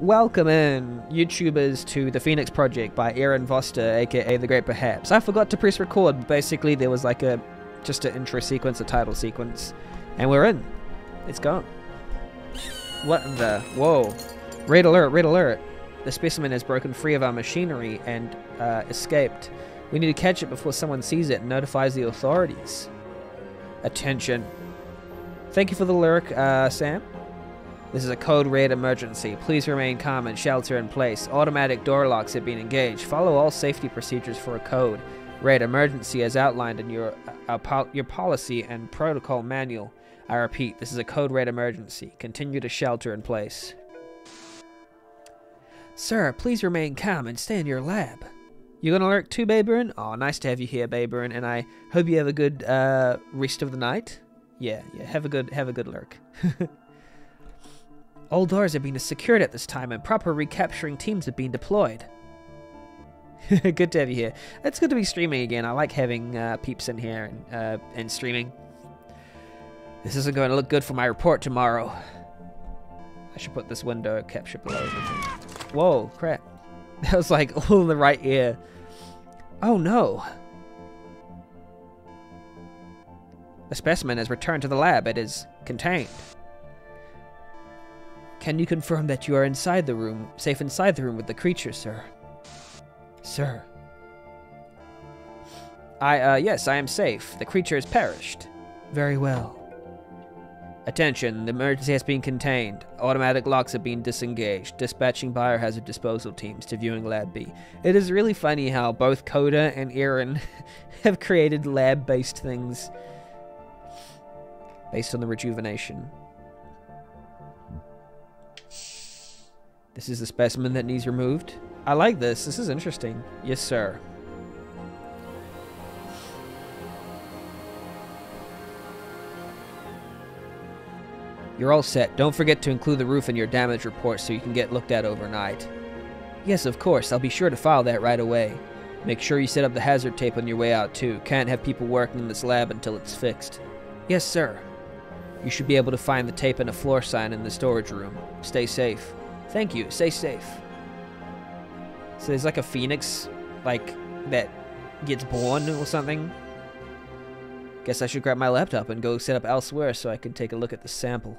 Welcome in, YouTubers, to the Phoenix Project by Erin Foster, aka The Great Perhaps. I forgot to press record, but basically there was like a just an intro sequence, a title sequence, and we're in. It's gone. What the? Whoa. Red alert, red alert. The specimen has broken free of our machinery and uh, escaped. We need to catch it before someone sees it and notifies the authorities. Attention. Thank you for the lyric, uh, Sam. This is a code red emergency. Please remain calm and shelter in place. Automatic door locks have been engaged. Follow all safety procedures for a code red emergency as outlined in your uh, pol- your policy and protocol manual. I repeat, this is a code red emergency. Continue to shelter in place. Sir, please remain calm and stay in your lab. You're gonna lurk too, Bayburn? Oh, nice to have you here, Bayburn, and I hope you have a good uh, rest of the night. Yeah, yeah, have a good have a good lurk. All doors are being secured at this time, and proper recapturing teams have been deployed. good to have you here. It's good to be streaming again. I like having uh, peeps in here and, uh, and streaming. This isn't going to look good for my report tomorrow. I should put this window capture below. Whoa, crap. That was like all in the right ear. Oh no. The specimen has returned to the lab. It is contained. Can you confirm that you are inside the room, safe inside the room with the creature, sir? Sir. I, uh, yes, I am safe. The creature has perished. Very well. Attention, the emergency has been contained. Automatic locks have been disengaged. Dispatching biohazard disposal teams to viewing Lab B. It is really funny how both Coda and Erin have created lab-based things based on the rejuvenation. This is the specimen that needs removed. I like this. This is interesting. Yes, sir. You're all set. Don't forget to include the roof in your damage report so you can get looked at overnight. Yes, of course. I'll be sure to file that right away. Make sure you set up the hazard tape on your way out, too. Can't have people working in this lab until it's fixed. Yes, sir. You should be able to find the tape and a floor sign in the storage room. Stay safe. Thank you. Stay safe. So there's like a phoenix, like, that gets born or something. Guess I should grab my laptop and go set up elsewhere so I can take a look at the sample.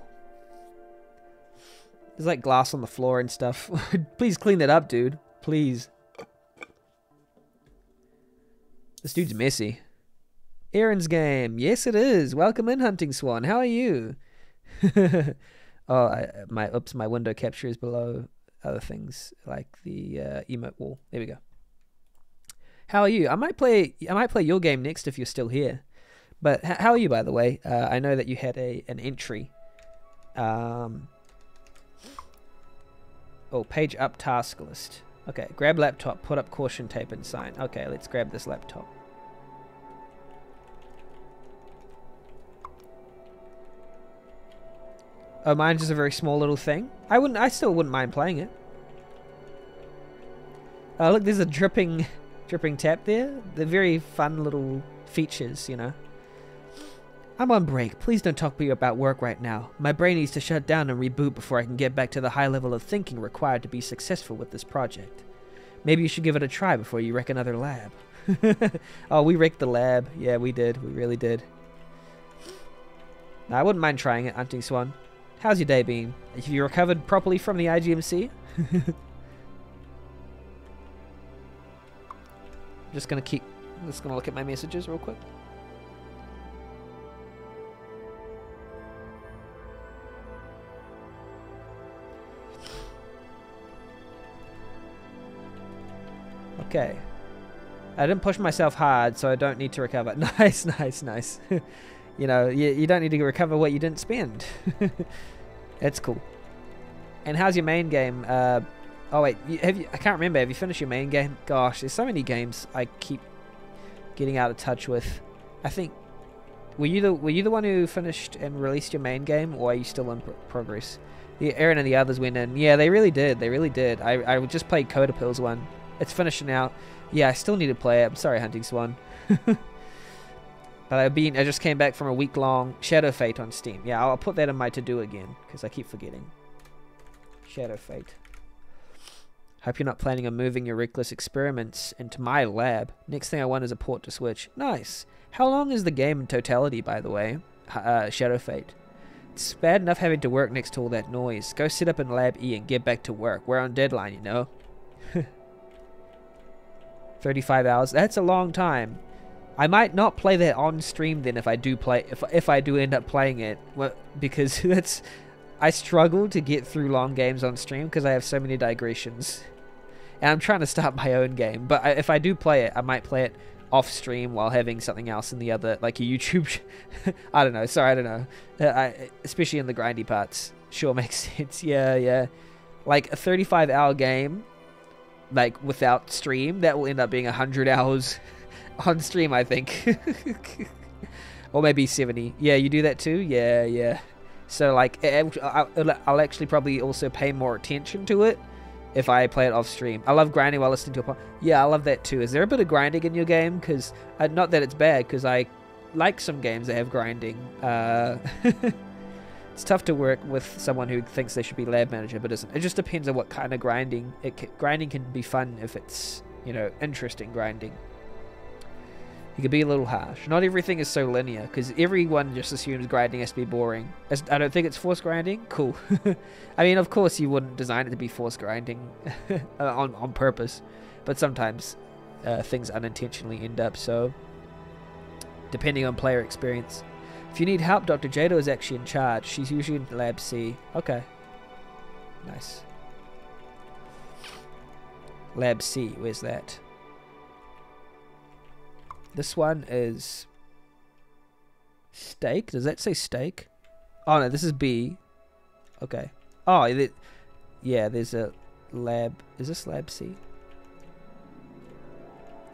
There's like glass on the floor and stuff. Please clean that up, dude. Please. This dude's messy. Erin's game. Yes, it is. Welcome in, Hunting Swan. How are you? oh, I, my oops, my window capture is below other things like the uh, emote wall. There we go. How are you? I might play. I might play your game next if you're still here. But how are you, by the way? Uh, I know that you had a an entry. Um. Oh, page up task list. Okay, grab laptop, put up caution tape and sign. Okay, let's grab this laptop. Oh, mine's just a very small little thing. I wouldn't. I still wouldn't mind playing it. Oh, look, there's a dripping, dripping tap there. They're very fun little features, you know. I'm on break. Please don't talk to me about work right now. My brain needs to shut down and reboot before I can get back to the high level of thinking required to be successful with this project. Maybe you should give it a try before you wreck another lab. oh, we wrecked the lab. Yeah, we did. We really did. I wouldn't mind trying it, Hunting Swan. How's your day been? Have you recovered properly from the IGMC? just gonna keep just gonna look at my messages real quick. Okay. I didn't push myself hard, so I don't need to recover. Nice, nice, nice. you know, you, you don't need to recover what you didn't spend. That's cool. And how's your main game? Uh, oh wait, have you? I can't remember. Have you finished your main game? Gosh, there's so many games I keep getting out of touch with. I think were you the were you the one who finished and released your main game, or are you still in pro progress? Yeah, Erin and the others went in. Yeah, they really did. They really did. I I just played Coda Pills one. It's finishing out. Yeah, I still need to play it. I'm sorry, Hunting Swan. But I've been, I just came back from a week long Shadow Fate on Steam. Yeah, I'll put that in my to do again because I keep forgetting. Shadow Fate. Hope you're not planning on moving your reckless experiments into my lab. Next thing I want is a port to switch. Nice. How long is the game in totality, by the way? Uh, Shadow Fate. It's bad enough having to work next to all that noise. Go sit up in Lab E and get back to work. We're on deadline, you know. 35 hours. That's a long time. I might not play that on stream then if I do play if if I do end up playing it well, because that's I struggle to get through long games on stream because I have so many digressions. And I'm trying to start my own game, but I, if I do play it, I might play it off stream while having something else in the other, like a YouTube. I don't know. Sorry, I don't know. Uh, I, especially in the grindy parts. Sure makes sense. Yeah, yeah. Like a 35 hour game, like without stream, that will end up being 100 hours on stream, I think. or maybe 70. Yeah, you do that too? Yeah, yeah. So, like, I'll actually probably also pay more attention to it if I play it off stream. I love grinding while listening to a podcast. Yeah, I love that too. Is there a bit of grinding in your game? Because uh, not that it's bad, because I like some games that have grinding. Uh, it's tough to work with someone who thinks they should be lab manager, but isn't. It just depends on what kind of grinding. It can, grinding can be fun if it's you know interesting grinding. He could be a little harsh. Not everything is so linear, because everyone just assumes grinding has to be boring. I don't think it's force grinding. Cool. I mean, of course, you wouldn't design it to be force grinding on, on purpose, but sometimes uh, things unintentionally end up so, depending on player experience. If you need help, Dr. Jado is actually in charge. She's usually in Lab C. Okay. Nice. Lab C, where's that? This one is steak. Does that say steak? Oh no, this is B. Okay. Oh, yeah. There's a lab. Is this lab C?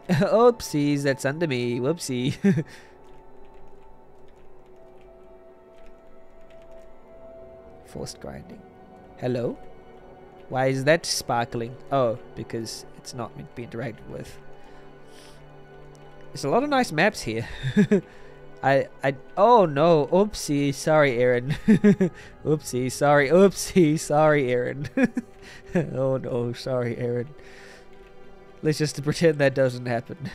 Oopsies, that's under me. Whoopsie. Forced grinding. Hello? Why is that sparkling? Oh, because it's not meant to be interacted with. There's a lot of nice maps here. I, I, oh no, oopsie, sorry Erin. oopsie, sorry, oopsie, sorry Erin. oh no, sorry Erin. Let's just pretend that doesn't happen.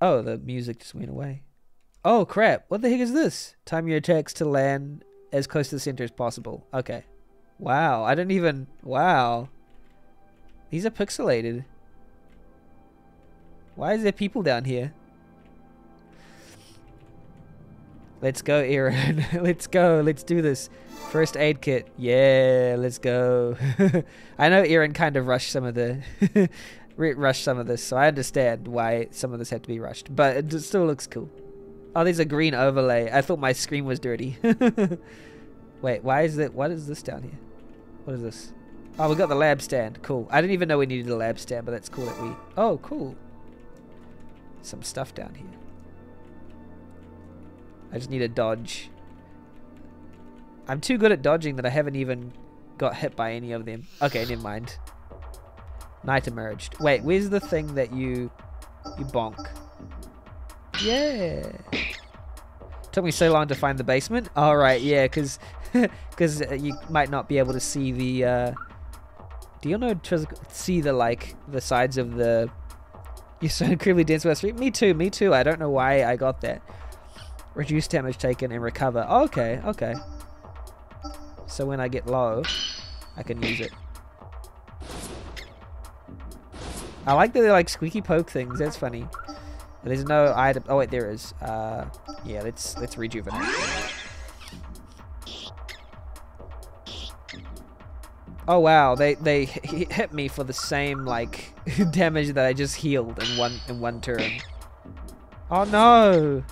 oh, the music just went away. Oh crap, what the heck is this? Time your attacks to land as close to the center as possible. Okay. Wow, I didn't even, wow. These are pixelated. Why is there people down here? Let's go, Erin. let's go. Let's do this. First aid kit. Yeah, let's go. I know Erin kind of rushed some of the rushed some of this, so I understand why some of this had to be rushed. But it still looks cool. Oh, there's a green overlay. I thought my screen was dirty. Wait, why is it? What is this down here? What is this? Oh, we got the lab stand. Cool. I didn't even know we needed a lab stand, but that's cool that we. Oh, cool some stuff down here. I just need to dodge. I'm too good at dodging that I haven't even got hit by any of them. Okay, never mind. Knight emerged. Wait, where's the thing that you you bonk? Yeah. Took me so long to find the basement. All right, yeah, because because you might not be able to see the. Uh, do you know see the like the sides of the you so incredibly dense West Street. Me too, me too. I don't know why I got that. Reduce damage taken and recover. Oh, okay, okay. So when I get low, I can use it. I like that they're like squeaky poke things. That's funny. There's no item. Oh wait, there is. Uh, yeah, let's let's rejuvenate. Oh wow, they they hit me for the same like damage that I just healed in one in one turn. Oh no!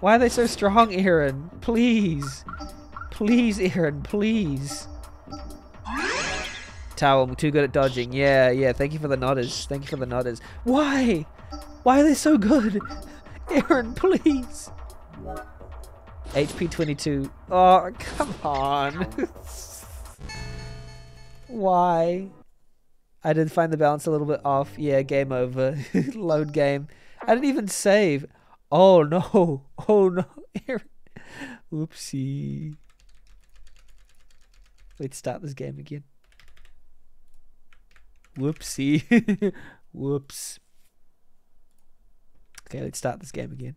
Why are they so strong, Erin? Please, please, Erin, please. Tao, I'm too good at dodging. Yeah, yeah. Thank you for the nodders. Thank you for the nodders. Why? Why are they so good? Erin, please. HP 22. Oh, come on. Why? I did find the balance a little bit off. Yeah, game over. Load game. I didn't even save. Oh no. Oh no. Oopsie. Let's start this game again. Whoopsie. Whoops. Okay, let's start this game again.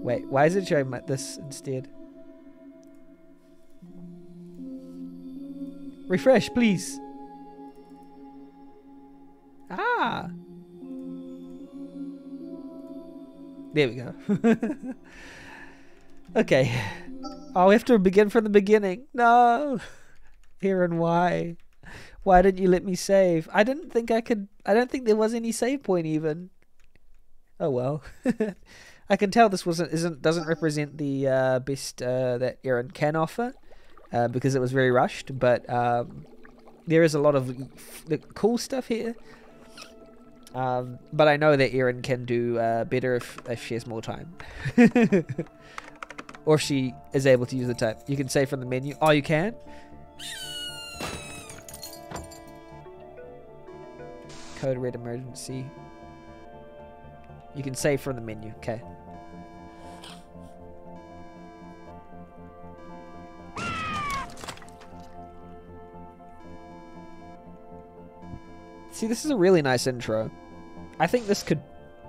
Wait, why is it showing my, this instead? Refresh, please. Ah. There we go. okay. Oh, we have to begin from the beginning. No. Erin, why? Why didn't you let me save? I didn't think I could. I don't think there was any save point even. Oh well. I can tell this wasn't isn't doesn't represent the uh, best uh, that Erin can offer uh, because it was very rushed. But um, there is a lot of the cool stuff here. Um, but I know that Erin can do uh, better if, if she has more time. or if she is able to use the type. You can save from the menu. Oh, you can? Code red emergency. You can save from the menu. Okay. See, this is a really nice intro. I think this could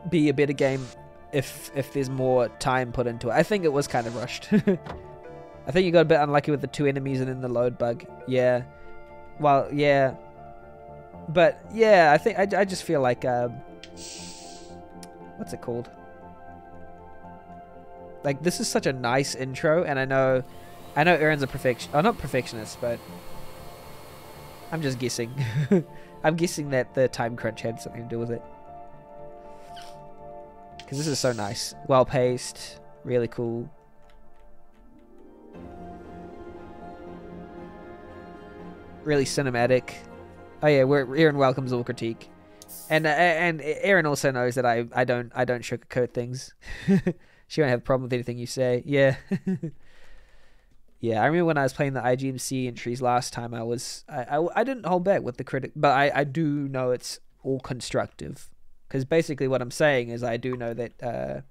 be a better game if if there's more time put into it. I think it was kind of rushed. I think you got a bit unlucky with the two enemies and then the load bug. Yeah. Well, yeah. But yeah, I think I, I just feel like um, what's it called? Like this is such a nice intro, and I know, I know Erin's a perfection. Oh, not perfectionist, but I'm just guessing. I'm guessing that the time crunch had something to do with it. Because this is so nice. Well paced. Really cool. Really cinematic. Oh yeah, we're, Erin welcomes all critique. And uh, and Erin also knows that I, I don't I don't sugarcoat things. she won't have a problem with anything you say. Yeah. Yeah, I remember when I was playing the IGMC entries last time. I was I, I, I didn't hold back with the critic, but I, I do know it's all constructive because basically what I'm saying is I do know that uh,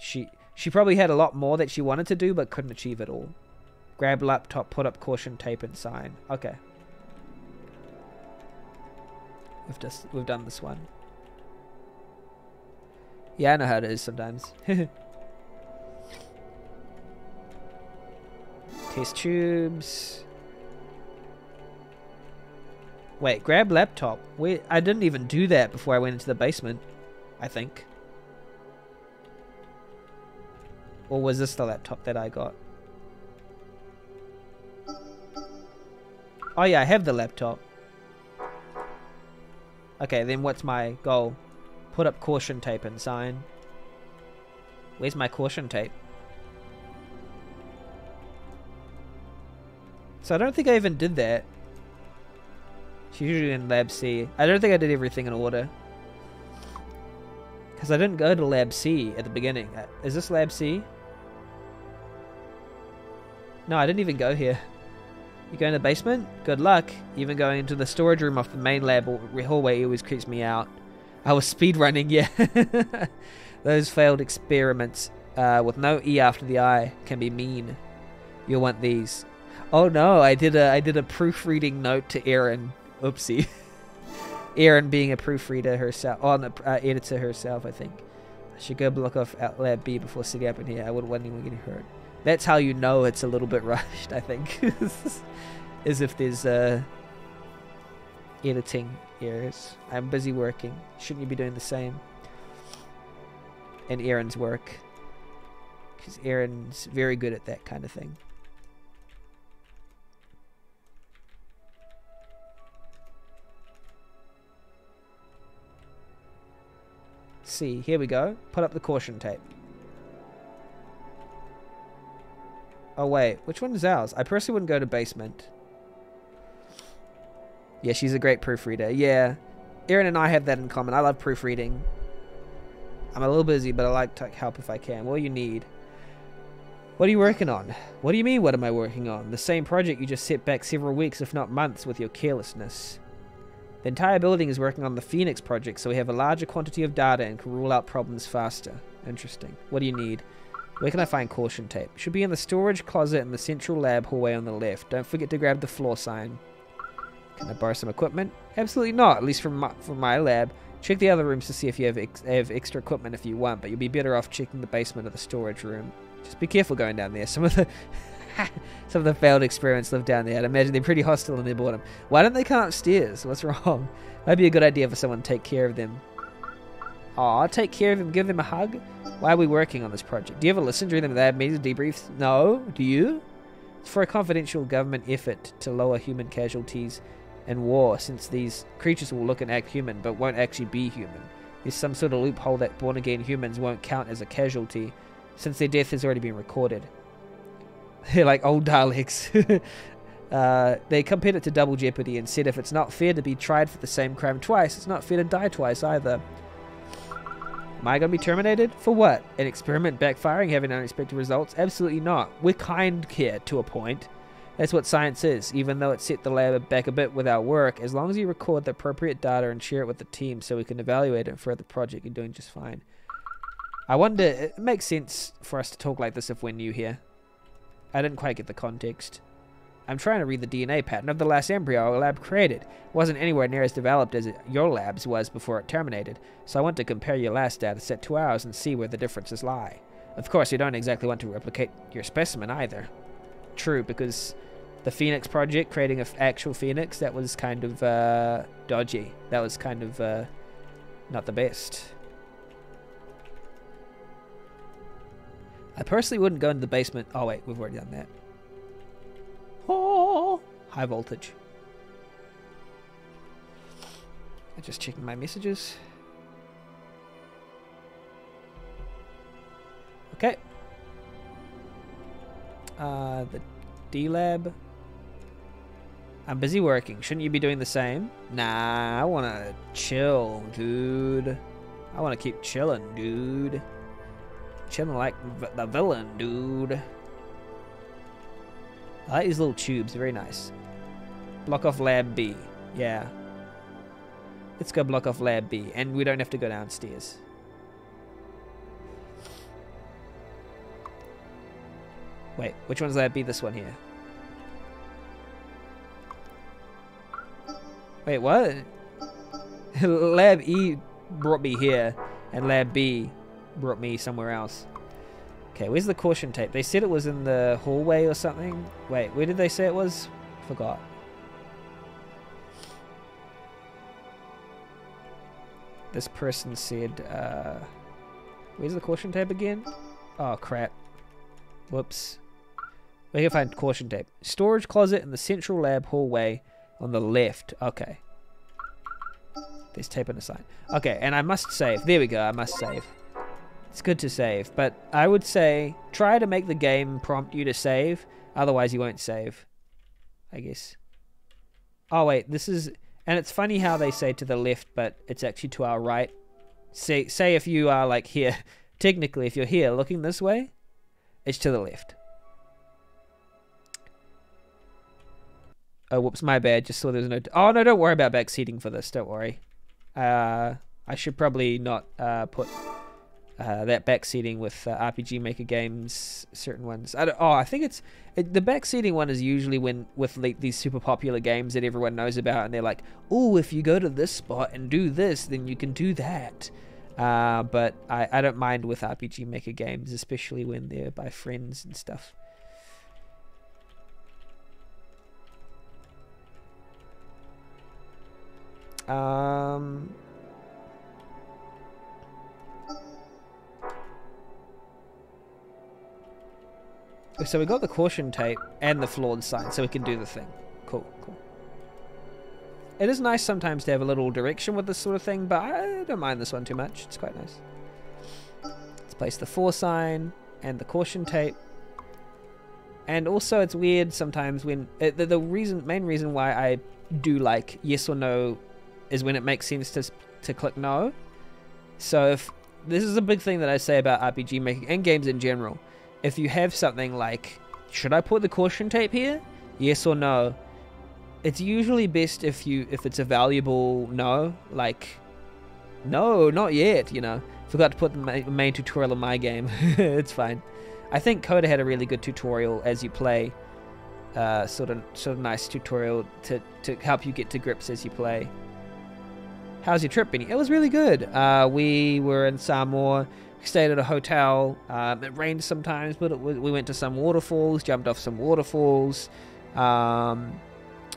she she probably had a lot more that she wanted to do but couldn't achieve it all. Grab laptop, put up caution tape, and sign. Okay. We've just we've done this one. Yeah, I know how it is sometimes. Test tubes. Wait, grab laptop. Wait, I didn't even do that before I went into the basement. I think. Or was this the laptop that I got? Oh yeah, I have the laptop. Okay, then what's my goal? Put up caution tape and sign. Where's my caution tape? So I don't think I even did that. She's usually in Lab C. I don't think I did everything in order. Because I didn't go to Lab C at the beginning. Uh, is this Lab C? No, I didn't even go here. You go in the basement? Good luck. Even going into the storage room off the main lab hallway always creeps me out. I was speedrunning, yeah. Those failed experiments uh, with no E after the I can be mean. You'll want these. Oh no, I did a I did a proofreading note to Erin. Oopsie. Erin being a proofreader herself, on oh, uh, editor herself, I think. I should go block off lab B before sitting up in here. I wouldn't want anyone getting hurt. That's how you know it's a little bit rushed, I think. As if there's uh, editing errors. I'm busy working. Shouldn't you be doing the same? And Erin's work. Because Erin's very good at that kind of thing. See. Here we go. Put up the caution tape. Oh, wait. Which one is ours? I personally wouldn't go to basement. Yeah, she's a great proofreader. Yeah. Erin and I have that in common. I love proofreading. I'm a little busy, but I like to help if I can. What do you need? What are you working on? What do you mean, what am I working on? The same project you just set back several weeks, if not months, with your carelessness. The entire building is working on the Phoenix project, so we have a larger quantity of data and can rule out problems faster. Interesting. What do you need? Where can I find caution tape? Should be in the storage closet in the central lab hallway on the left. Don't forget to grab the floor sign. Can I borrow some equipment? Absolutely not, at least from my, from my lab. Check the other rooms to see if you have, ex have extra equipment if you want, but you'll be better off checking the basement of the storage room. Just be careful going down there. Some of the some of the failed experiments live down there. I'd imagine they're pretty hostile in their boredom. Why don't they come upstairs? What's wrong? Might be a good idea for someone to take care of them. Aw, take care of them, give them a hug. Why are we working on this project? Do you ever listen during the lab meetings debriefs? No? Do you? It's for a confidential government effort to lower human casualties in war, since these creatures will look and act human, but won't actually be human. There's some sort of loophole that born-again humans won't count as a casualty, since their death has already been recorded. They're like old Daleks. uh, they compared it to Double Jeopardy and said if it's not fair to be tried for the same crime twice, it's not fair to die twice either. Am I going to be terminated? For what? An experiment backfiring, having unexpected results? Absolutely not. We're kind here to a point. That's what science is, even though it set the lab back a bit with our work. As long as you record the appropriate data and share it with the team so we can evaluate it for the project, you're doing just fine. I wonder, it makes sense for us to talk like this if we're new here. I didn't quite get the context. I'm trying to read the DNA pattern of the last embryo our lab created. It wasn't anywhere near as developed as your lab's was before it terminated, so I want to compare your last data set to ours and see where the differences lie. Of course, you don't exactly want to replicate your specimen either. True, because the Phoenix project, creating an actual Phoenix, that was kind of uh, dodgy. That was kind of uh, not the best. I personally wouldn't go into the basement. Oh wait, we've already done that. Oh, high voltage. I'm just checking my messages. Okay. Uh, the D lab. I'm busy working. Shouldn't you be doing the same? Nah, I want to chill, dude. I want to keep chilling, dude. Chilling like the villain, dude. I like these little tubes. Very nice. Block off lab B. Yeah. Let's go block off lab B. And we don't have to go downstairs. Wait, which one's lab B? This one here. Wait, what? lab E brought me here, and lab B brought me somewhere else. Okay, where's the caution tape? They said it was in the hallway or something. Wait, where did they say it was? Forgot. This person said, uh, where's the caution tape again? Oh, crap. Whoops. We can find caution tape. Storage closet in the central lab hallway on the left. Okay. There's tape on the side. Okay, and I must save. There we go, I must save. It's good to save, but I would say try to make the game prompt you to save, otherwise you won't save. I guess. Oh wait, this is and it's funny how they say to the left, but it's actually to our right. Say say if you are like here, technically if you're here looking this way, it's to the left. Oh, whoops, my bad. Just saw there's no... Oh, no, don't worry about backseating for this. Don't worry. Uh, I should probably not uh, put uh, that backseating with uh, RPG Maker games, certain ones. I oh, I think it's it, the backseating one is usually when with like, these super popular games that everyone knows about, and they're like, "Oh, if you go to this spot and do this, then you can do that." Uh, but I, I don't mind with RPG Maker games, especially when they're by friends and stuff. Um, So we got the caution tape and the flawed sign, so we can do the thing. Cool, cool. It is nice sometimes to have a little direction with this sort of thing, but I don't mind this one too much. It's quite nice. Let's place the for sign and the caution tape. And also it's weird sometimes when... Uh, the, the reason, main reason why I do like yes or no is when it makes sense to, to click no. So if... This is a big thing that I say about RPG making and games in general if you have something like, should I put the caution tape here? Yes or no? It's usually best if you if it's a valuable no, like no, not yet, you know. Forgot to put the main tutorial in my game. it's fine. I think Coda had a really good tutorial as you play. Uh, sort of, sort of nice tutorial to, to help you get to grips as you play. How's your trip, Benny? It was really good. Uh, we were in Samoa, stayed at a hotel. Um, it rained sometimes, but it, we went to some waterfalls, jumped off some waterfalls, um,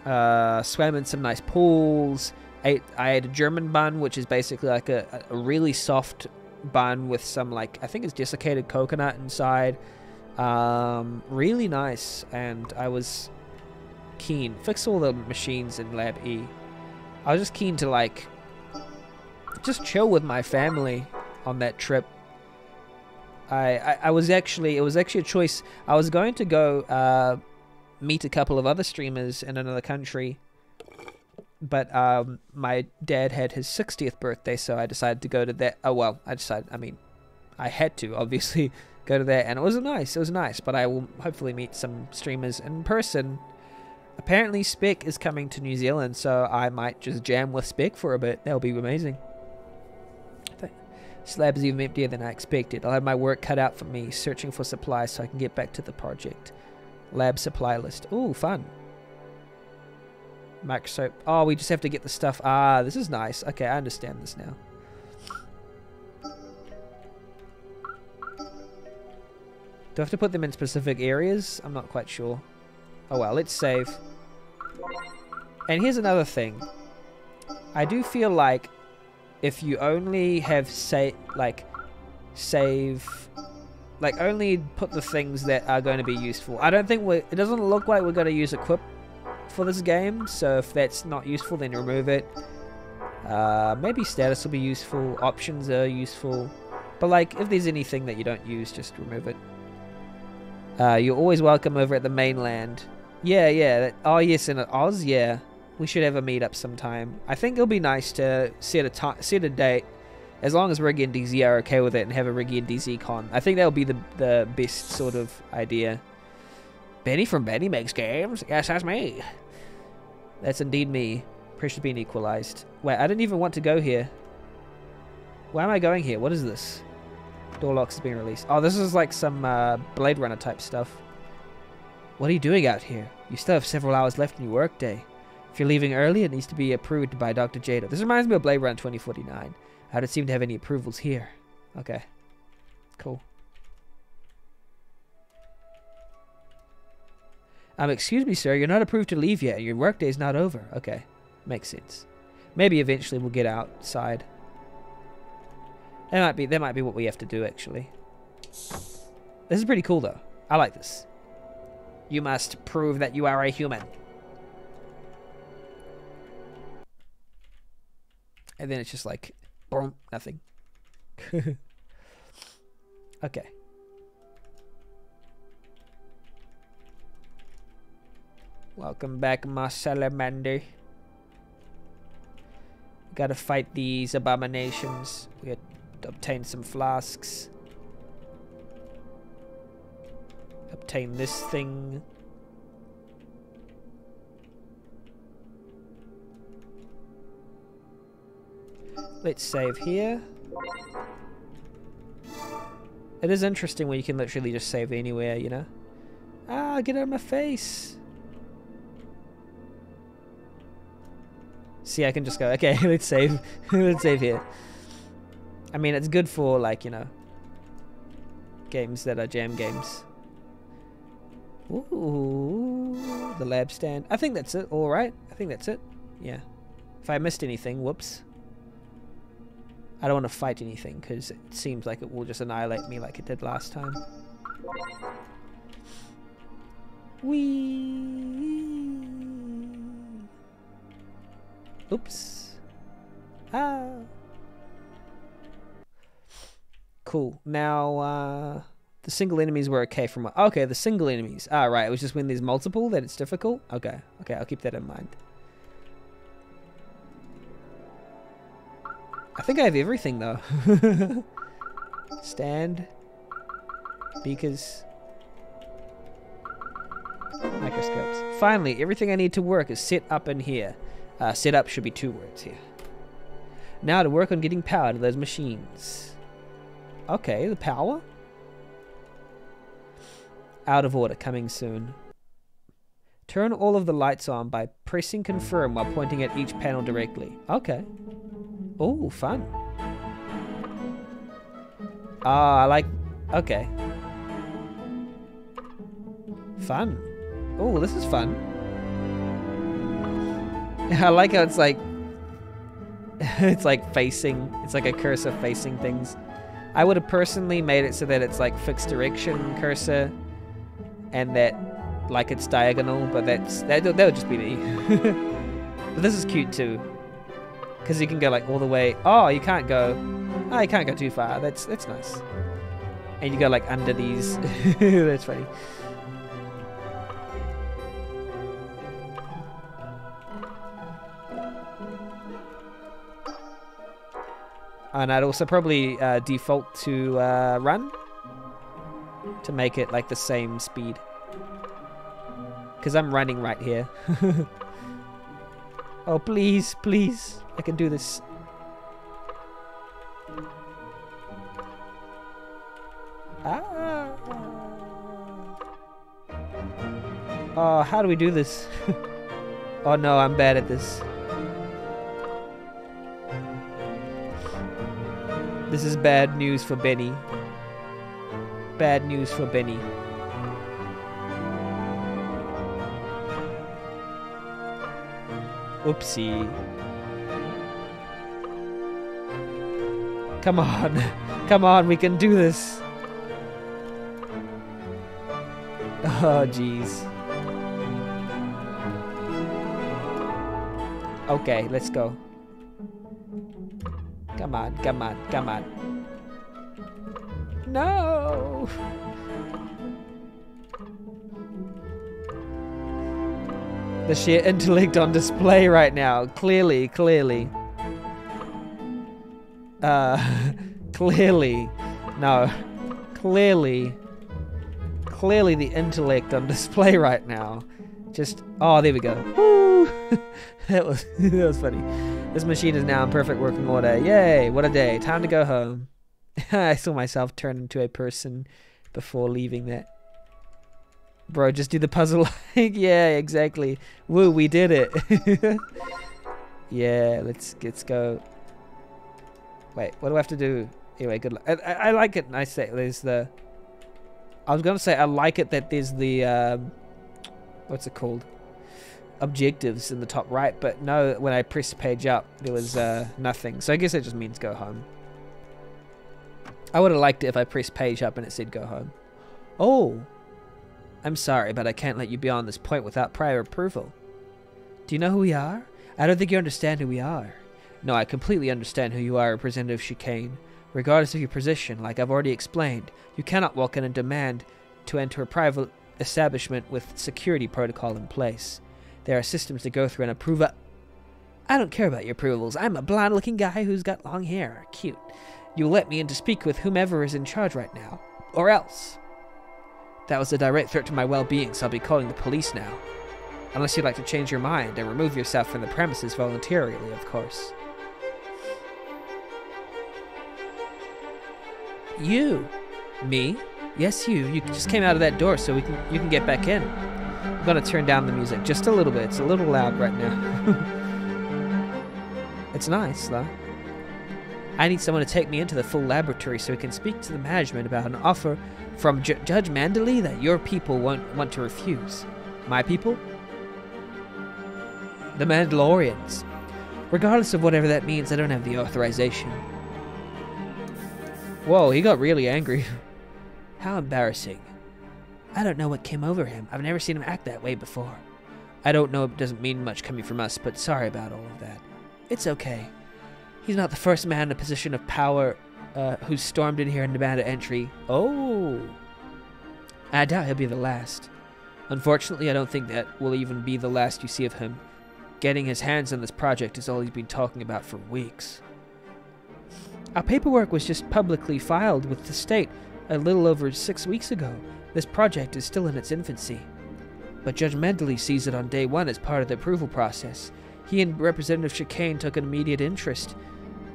uh, swam in some nice pools. Ate, I ate a German bun, which is basically like a, a really soft bun with some like I think it's desiccated coconut inside. Um, really nice, and I was keen. Fix all the machines in Lab E. I was just keen to like just chill with my family on that trip. I, I, I was actually it was actually a choice. I was going to go uh, meet a couple of other streamers in another country, but um, my dad had his 60th birthday, so I decided to go to that. Oh well, I decided. I mean, I had to obviously go to that, and it was nice. It was nice, but I will hopefully meet some streamers in person. Apparently, Spec is coming to New Zealand, so I might just jam with Spec for a bit. That'll be amazing. Slab is even emptier than I expected. I'll have my work cut out for me, searching for supplies so I can get back to the project. Lab supply list. Ooh, fun. Microsoft. Oh, we just have to get the stuff. Ah, this is nice. Okay, I understand this now. Do I have to put them in specific areas? I'm not quite sure. Oh well, let's save. And here's another thing. I do feel like if you only have say like save like only put the things that are going to be useful. I don't think we it doesn't look like we're going to use equip for this game, so if that's not useful then remove it. Uh, maybe status will be useful, options are useful, but like if there's anything that you don't use, just remove it. Uh, you're always welcome over at the mainland. Yeah, yeah. That, oh yes, in Oz, yeah. We should have a meetup sometime. I think it'll be nice to set a set a date, as long as Riggy and DZ are okay with it, and have a Riggy and DZ con. I think that'll be the the best sort of idea. Benny from Benny makes games. Yes, that's me. That's indeed me. Pressure being equalized. Wait, I didn't even want to go here. Why am I going here? What is this? Door locks has been released. Oh, this is like some uh, Blade Runner type stuff. What are you doing out here? You still have several hours left in your workday. If you're leaving early, it needs to be approved by Dr. Jado. This reminds me of Blade Runner 2049. I don't seem to have any approvals here. Okay. Cool. Um, excuse me, sir. You're not approved to leave yet. Your workday's not over. Okay. Makes sense. Maybe eventually we'll get outside. That might be that might be what we have to do actually. This is pretty cool though. I like this. You must prove that you are a human. And then it's just like, boom, nothing. okay. Welcome back, my salamander. Gotta fight these abominations. We obtain some flasks. Obtain this thing. Let's save here. It is interesting when you can literally just save anywhere, you know? Ah, get out of my face! See, I can just go, okay, let's save. let's save here. I mean, it's good for, like, you know, games that are jam games. Ooh, the lab stand. I think that's it, alright. I think that's it. Yeah. If I missed anything, whoops. I don't want to fight anything because it seems like it will just annihilate me like it did last time. Wee. Oops. Ah. Cool. Now, uh, the single enemies were okay from... Okay, the single enemies. Ah, right. It was just when there's multiple that it's difficult? Okay. Okay, I'll keep that in mind. I think I have everything though. Stand. Beakers. Microscopes. Finally, everything I need to work is set up in here. Uh, set up should be two words here. Now to work on getting power to those machines. Okay, the power. Out of order, coming soon. Turn all of the lights on by pressing confirm while pointing at each panel directly. Okay. Oh, fun. Ah, I like... Okay. Fun. Oh, this is fun. I like how it's like... it's like facing... It's like a cursor facing things. I would have personally made it so that it's like fixed direction cursor and that like it's diagonal, but that's that, that would just be me. but this is cute too, because you can go like all the way. Oh, you can't go. Oh, you can't go too far. That's that's nice. And you go like under these. that's funny. And I'd also probably uh, default to uh, run to make it like the same speed. Because I'm running right here. oh, please, please. I can do this. Ah. Oh, how do we do this? oh no, I'm bad at this. This is bad news for Benny. Bad news for Benny. Oopsie. Come on. Come on, we can do this. Oh, jeez. Okay, let's go. Come on, come on, come on. No! the sheer intellect on display right now. Clearly, clearly. Uh, clearly. No. Clearly. Clearly the intellect on display right now. Just, oh, there we go. That was, that was funny. This machine is now in perfect working order. Yay, what a day. Time to go home. I saw myself turn into a person before leaving that. Bro, just do the puzzle. yeah, exactly. Woo, we did it. yeah, let's let's go. Wait, what do I have to do? Anyway, good luck. I, I, I like it. Nice that there's the. I was gonna say I like it that there's the um, what's it called? Objectives in the top right, but no, when I pressed page up, there was uh, nothing. So I guess it just means go home. I would have liked it if I pressed page up and it said go home. Oh, I'm sorry, but I can't let you beyond this point without prior approval. Do you know who we are? I don't think you understand who we are. No, I completely understand who you are, Representative Chicane. Regardless of your position, like I've already explained, you cannot walk in and demand to enter a private establishment with security protocol in place. There are systems to go through and approve a... I don't care about your approvals. I'm a blonde-looking guy who's got long hair. Cute. You let me in to speak with whomever is in charge right now. Or else. That was a direct threat to my well-being, so I'll be calling the police now. Unless you'd like to change your mind and remove yourself from the premises voluntarily, of course. You? Me? Yes, you. You just came out of that door, so we can you can get back in. I'm gonna turn down the music just a little bit. It's a little loud right now. it's nice, though. I need someone to take me into the full laboratory so we can speak to the management about an offer from J Judge Manderley that your people won't want to refuse. My people? The Mandalorians. Regardless of whatever that means, I don't have the authorization. Whoa, he got really angry. How embarrassing. I don't know what came over him. I've never seen him act that way before. I don't know it doesn't mean much coming from us, but sorry about all of that. It's okay. He's not the first man in a position of power uh, who stormed in here and demanded entry. Oh. I doubt he'll be the last. Unfortunately, I don't think that will even be the last you see of him. Getting his hands on this project is all he's been talking about for weeks. Our paperwork was just publicly filed with the state a little over six weeks ago. This project is still in its infancy. But Judge Mendeley sees it on day one as part of the approval process. He and Representative Chicane took an immediate interest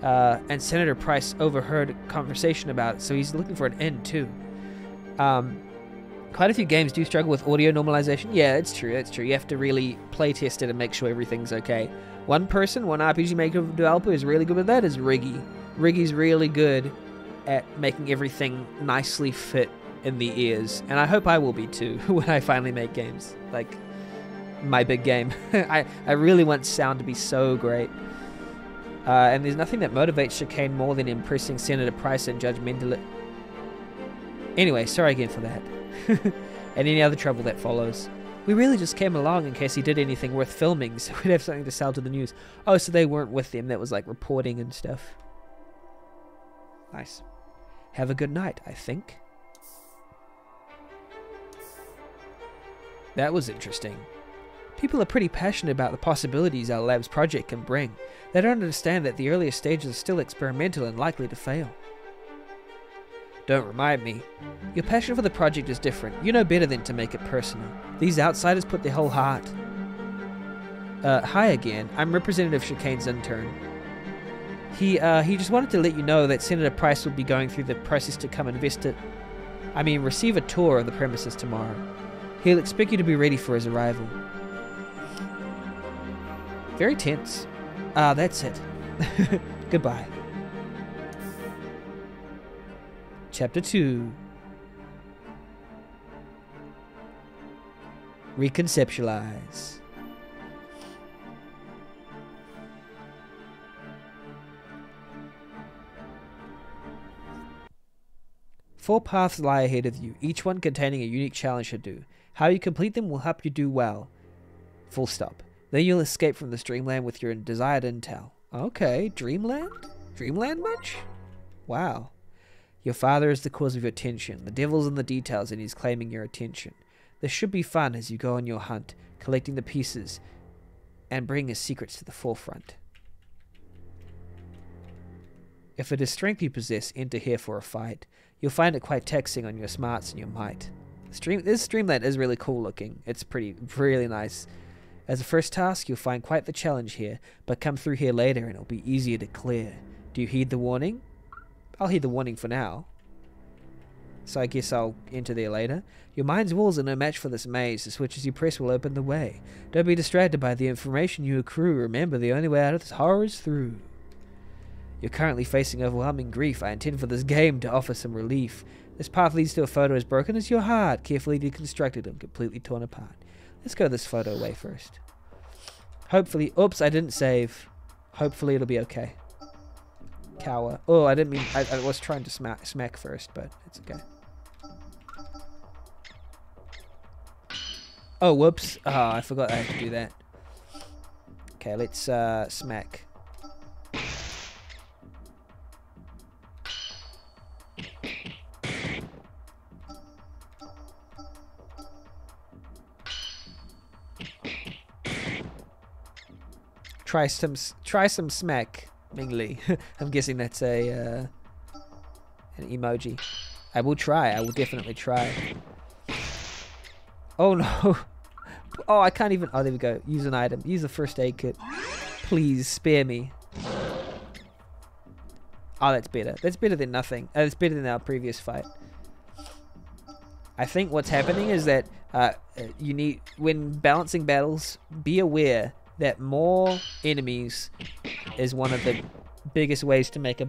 Uh, and Senator Price overheard a conversation about it, so he's looking for an end too. Um, quite a few games do struggle with audio normalization. Yeah, it's true. It's true. You have to really play test it and make sure everything's okay. One person, one RPG Maker developer is really good with that. Is Riggy. Riggy's really good at making everything nicely fit in the ears, and I hope I will be too when I finally make games like my big game. I I really want sound to be so great. Uh, and there's nothing that motivates Chicane more than impressing Senator Price and Judge Mendeley. Anyway, sorry again for that. and any other trouble that follows. We really just came along in case he did anything worth filming, so we'd have something to sell to the news. Oh, so they weren't with them, that was like reporting and stuff. Nice. Have a good night, I think. That was interesting. People are pretty passionate about the possibilities our lab's project can bring. They don't understand that the earlier stages are still experimental and likely to fail. Don't remind me. Your passion for the project is different. You know better than to make it personal. These outsiders put their whole heart. Uh, hi again. I'm Representative Chicane's intern. He, uh, he just wanted to let you know that Senator Price will be going through the process to come invest it. I mean, receive a tour of the premises tomorrow. He'll expect you to be ready for his arrival. Very tense. Ah, that's it. Goodbye. Chapter 2 Reconceptualize. Four paths lie ahead of you, each one containing a unique challenge to do. How you complete them will help you do well. Full stop. Then you'll escape from this dreamland with your desired intel. Okay, dreamland? Dreamland much? Wow. Your father is the cause of your tension. The devil's in the details and he's claiming your attention. This should be fun as you go on your hunt, collecting the pieces and bringing his secrets to the forefront. If it is strength you possess, enter here for a fight. You'll find it quite taxing on your smarts and your might. Stream this Streamland is really cool looking. It's pretty, really nice. As a first task, you'll find quite the challenge here, but come through here later and it'll be easier to clear. Do you heed the warning? I'll heed the warning for now. So I guess I'll enter there later. Your mind's walls are no match for this maze. The switches you press will open the way. Don't be distracted by the information you accrue. Remember, the only way out of this horror is through. You're currently facing overwhelming grief. I intend for this game to offer some relief. This path leads to a photo as broken as your heart, carefully deconstructed and completely torn apart. Let's go this photo away first. Hopefully, oops, I didn't save. Hopefully it'll be okay. Cower. Oh, I didn't mean, I, I was trying to smack, smack first, but it's okay. Oh, whoops. Oh, I forgot I had to do that. Okay, let's uh, smack. Try some, try some smack, Mingli. I'm guessing that's a uh, an emoji. I will try. I will definitely try. Oh no. Oh, I can't even. Oh, there we go. Use an item. Use a first aid kit. Please spare me. Oh, that's better. That's better than nothing. Uh, that's better than our previous fight. I think what's happening is that uh, you need, when balancing battles, be aware that more enemies is one of the biggest ways to make a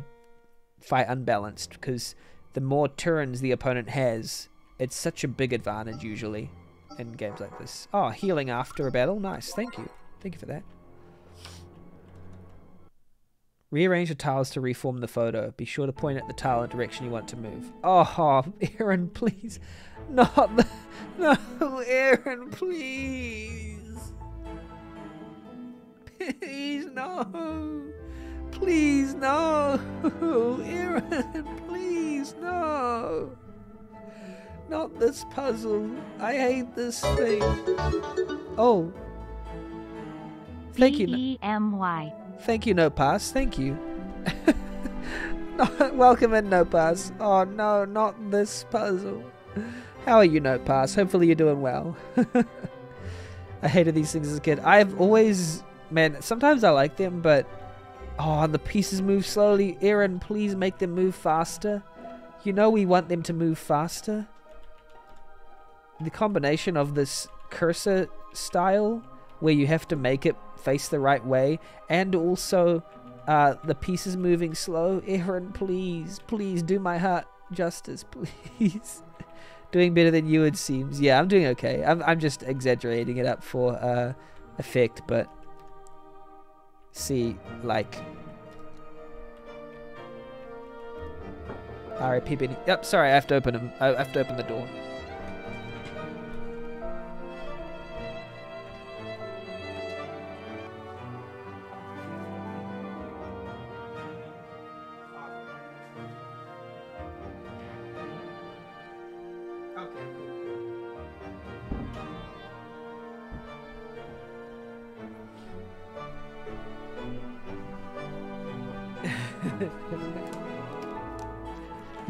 fight unbalanced because the more turns the opponent has, it's such a big advantage usually in games like this. Oh, healing after a battle. Nice. Thank you. Thank you for that. Rearrange the tiles to reform the photo. Be sure to point at the tile in the direction you want to move. Oh, Erin, please. Not the... No, Erin, please. Please, no. Please, no. Erin, please, no. Not this puzzle. I hate this thing. Oh. Thank you. Thank you, No Pass. Thank you. Welcome in, No Pass. Oh no, not this puzzle. How are you, No Pass? Hopefully you're doing well. I hated these things as a kid. I've always, man, sometimes I like them, but Oh, the pieces move slowly. Erin, please make them move faster. You know we want them to move faster. The combination of this cursor style, where you have to make it face the right way, and also uh, the pieces moving slow. Erin, please, please do my heart justice, please. doing better than you, it seems. Yeah, I'm doing okay. I'm, I'm just exaggerating it up for uh, effect, but see, like. R.I.P. Benny. Yep, sorry, I have to open him. I have to open the door.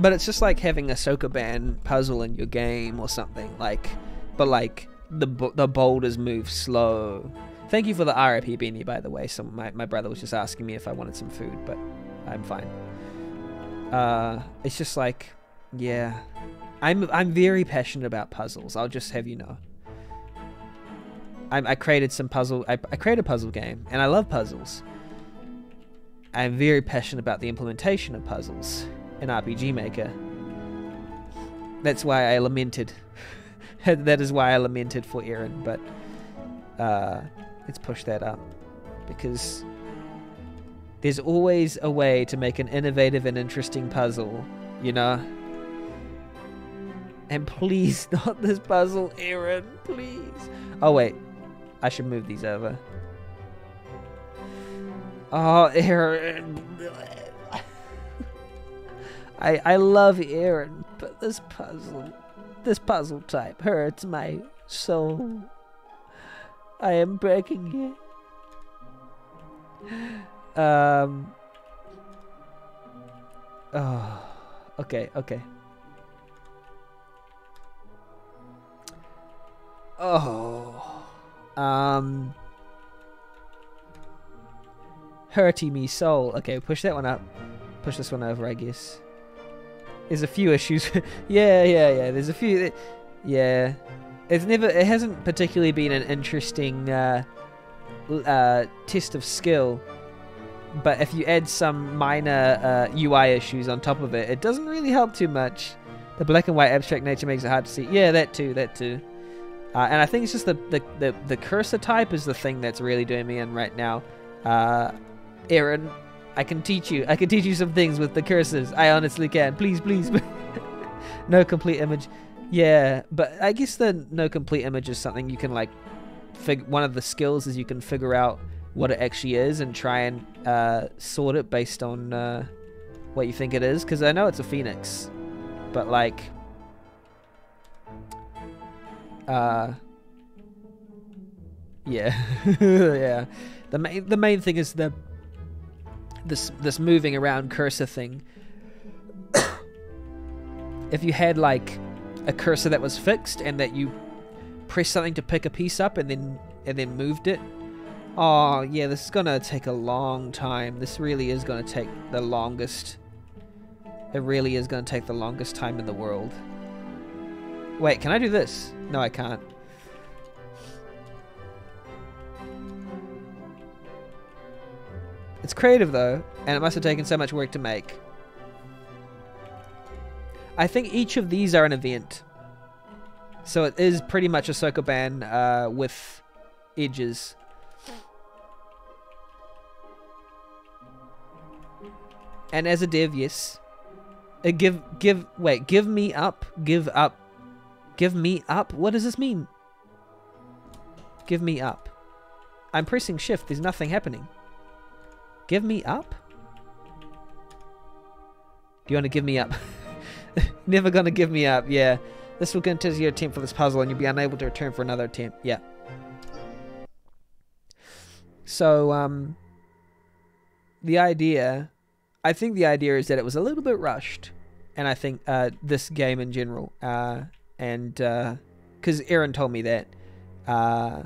But it's just like having a Sokoban puzzle in your game or something. Like, but like the the boulders move slow. Thank you for the RIP beanie, by the way. Some my my brother was just asking me if I wanted some food, but I'm fine. Uh, it's just like, yeah, I'm I'm very passionate about puzzles. I'll just have you know. I, I created some puzzle. I, I created a puzzle game, and I love puzzles. I'm very passionate about the implementation of puzzles in RPG Maker. That's why I lamented. that is why I lamented for Erin, but uh, let's push that up because there's always a way to make an innovative and interesting puzzle, you know? And please, not this puzzle, Erin, please. Oh, wait. I should move these over. Oh, Erin. I I love Erin, but this puzzle, this puzzle type hurts my soul. I am breaking it. Um. Oh. Okay. Okay. Oh. Um. Hurting me soul. Okay, push that one up. Push this one over, I guess. There's a few issues. yeah, yeah, yeah. There's a few. Yeah. It's never. It hasn't particularly been an interesting uh, uh, test of skill. But if you add some minor uh, UI issues on top of it, it doesn't really help too much. The black and white abstract nature makes it hard to see. Yeah, that too. That too. Uh, and I think it's just the, the, the, the, cursor type is the thing that's really doing me in right now. Uh, Erin, I can teach you. I can teach you some things with the cursors. I honestly can. Please, please. no complete image. Yeah, but I guess the no complete image is something you can like. Fig- one of the skills is you can figure out what it actually is and try and uh, sort it based on uh, what you think it is. Because I know it's a phoenix, but like, uh, yeah, yeah. The main the main thing is the this this moving around cursor thing. if you had like a cursor that was fixed and that you press something to pick a piece up and then and then moved it. Oh yeah, this is gonna take a long time. This really is gonna take the longest. It really is gonna take the longest time in the world. Wait, can I do this? No, I can't. It's creative though, and it must have taken so much work to make. I think each of these are an event. So it is pretty much a Sokoban uh, with edges. And as a dev, yes. Uh, give, give, wait, give me up, give up, give me up? What does this mean? Give me up. I'm pressing shift, there's nothing happening. Give me up? Do you want to give me up? Never gonna give me up, yeah. This will continue your attempt for this puzzle and you'll be unable to return for another attempt. Yeah. So, um, the idea, I think the idea is that it was a little bit rushed. And I think, uh, this game in general, uh, and, uh, cause Erin told me that, uh,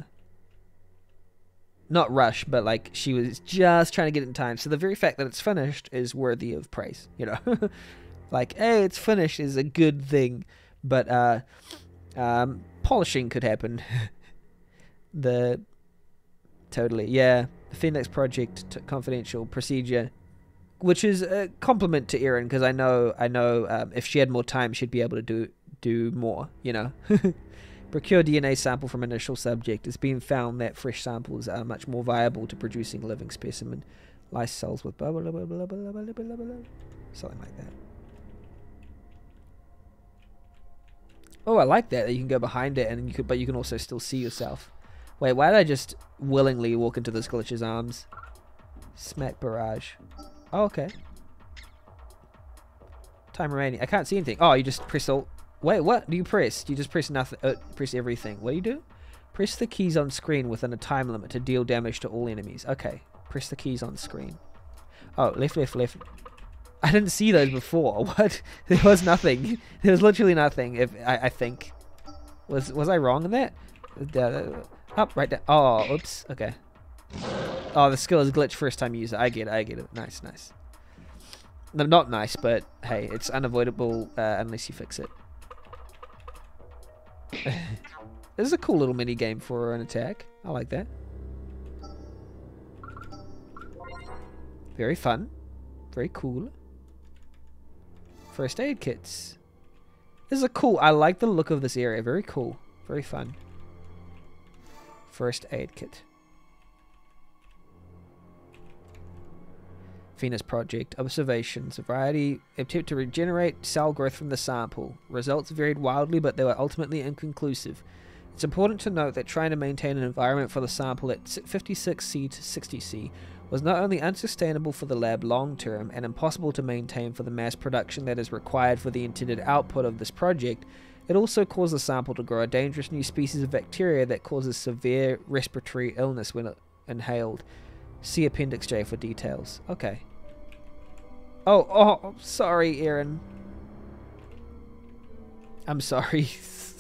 not rush, but like she was just trying to get it in time. So the very fact that it's finished is worthy of praise, you know. like, hey, it's finished is a good thing, but uh, um, polishing could happen. the totally, yeah, the Phoenix Project confidential procedure, which is a compliment to Erin because I know, I know, um, if she had more time, she'd be able to do do more, you know. Procure DNA sample from initial subject. It's been found that fresh samples are much more viable to producing living specimen. Lyse cells with blah blah blah blah blah blah blah blah blah something like that. Oh, I like that. You can go behind it, and you could, but you can also still see yourself. Wait, why did I just willingly walk into this glitch's arms? Smack barrage. Oh, okay. Time remaining. I can't see anything. Oh, you just press alt Wait, what do you press? You just press nothing? Uh, press everything. What do you do? Press the keys on screen within a time limit to deal damage to all enemies. Okay, press the keys on screen. Oh, left, left, left. I didn't see those before. What? There was nothing. There was literally nothing. If I, I think, was was I wrong in that? Up, right there. Oh, oops. Okay. Oh, the skill is glitch first time user. I get it. I get it. Nice, nice. No, not nice, but hey, it's unavoidable uh, unless you fix it. This is a cool little mini game for an attack. I like that. Very fun. Very cool. First aid kits. This is a cool. I like the look of this area. Very cool. Very fun. First aid kit. Phoenix Project. Observations. A variety attempt to regenerate cell growth from the sample. Results varied wildly, but they were ultimately inconclusive. It's important to note that trying to maintain an environment for the sample at 56C to 60C was not only unsustainable for the lab long term and impossible to maintain for the mass production that is required for the intended output of this project, it also caused the sample to grow a dangerous new species of bacteria that causes severe respiratory illness when inhaled. See Appendix J for details. Okay. Oh, oh, sorry, Erin. I'm sorry.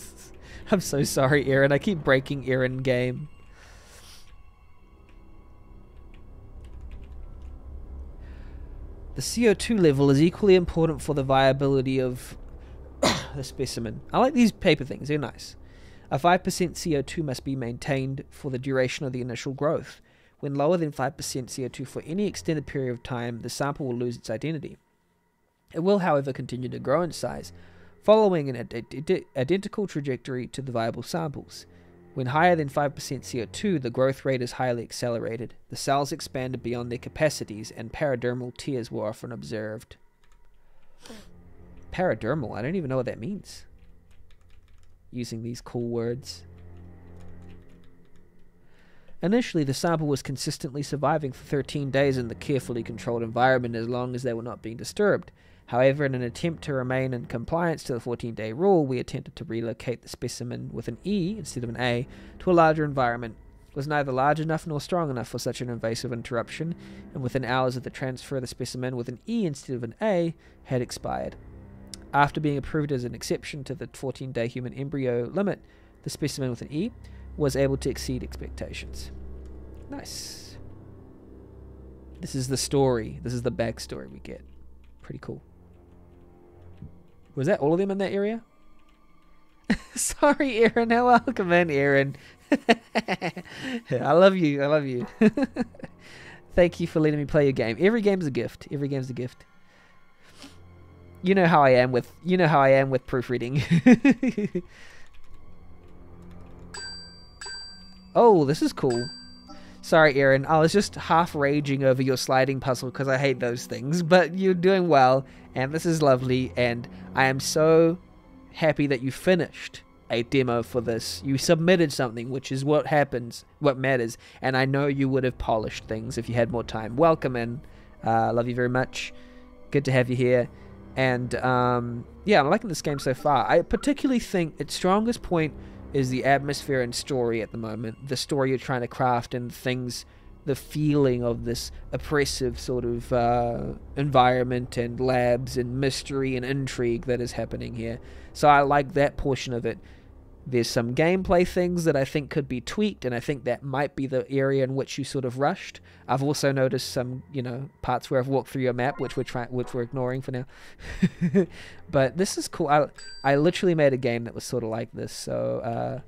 I'm so sorry, Erin. I keep breaking Erin game. The CO2 level is equally important for the viability of the specimen. I like these paper things, they're nice. A 5% CO2 must be maintained for the duration of the initial growth. When lower than 5% CO2 for any extended period of time, the sample will lose its identity. It will, however, continue to grow in size, following an identical trajectory to the viable samples. When higher than 5% CO2, the growth rate is highly accelerated. The cells expanded beyond their capacities, and paradermal tears were often observed. Paradermal? I don't even know what that means. Using these cool words. Initially, the sample was consistently surviving for 13 days in the carefully controlled environment as long as they were not being disturbed. However, in an attempt to remain in compliance to the 14 day rule, we attempted to relocate the specimen with an E instead of an A to a larger environment. It was neither large enough nor strong enough for such an invasive interruption, and within hours of the transfer, the specimen with an E instead of an A had expired. After being approved as an exception to the 14 day human embryo limit, the specimen with an E was able to exceed expectations. Nice. This is the story. This is the backstory we get. Pretty cool. Was that all of them in that area? Sorry, Erin. Welcome in, Erin. I love you. I love you. Thank you for letting me play your game. Every game's a gift. Every game's a gift. You know how I am with you know how I am with proofreading. Oh, this is cool. Sorry, Erin. I was just half raging over your sliding puzzle because I hate those things. But you're doing well, and this is lovely, and I am so happy that you finished a demo for this. You submitted something, which is what happens, what matters, and I know you would have polished things if you had more time. Welcome in. Uh, love you very much. Good to have you here. And um, yeah, I'm liking this game so far. I particularly think its strongest point is the atmosphere and story at the moment. The story you're trying to craft and things, the feeling of this oppressive sort of uh, environment and labs and mystery and intrigue that is happening here. So I like that portion of it. There's some gameplay things that I think could be tweaked, and I think that might be the area in which you sort of rushed. I've also noticed some, you know, parts where I've walked through your map, which we're trying, which we're ignoring for now. but this is cool. I, I literally made a game that was sort of like this. So, uh,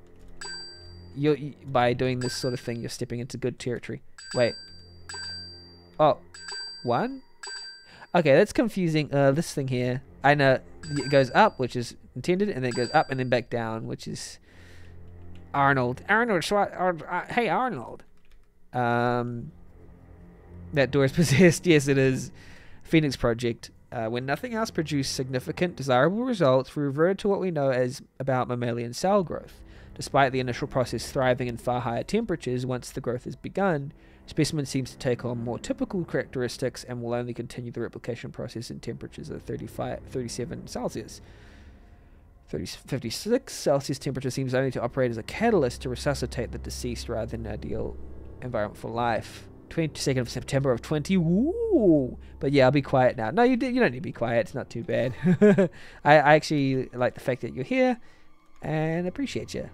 you by doing this sort of thing, you're stepping into good territory. Wait. Oh, one. Okay, that's confusing. Uh, this thing here, I know it goes up, which is intended, and then it goes up and then back down, which is Arnold. Arnold Schwar- uh, hey, Arnold. Um, that door is possessed. Yes, it is. Phoenix Project. Uh, when nothing else produced significant, desirable results, we reverted to what we know as about mammalian cell growth. Despite the initial process thriving in far higher temperatures, once the growth has begun, specimen seems to take on more typical characteristics and will only continue the replication process in temperatures of 35, 37 Celsius. 30, 56 Celsius temperature seems only to operate as a catalyst to resuscitate the deceased rather than an ideal environment for life. 22nd of September of 20. Woo! But yeah, I'll be quiet now. No, you you don't need to be quiet. It's not too bad. I, I actually like the fact that you're here and appreciate you.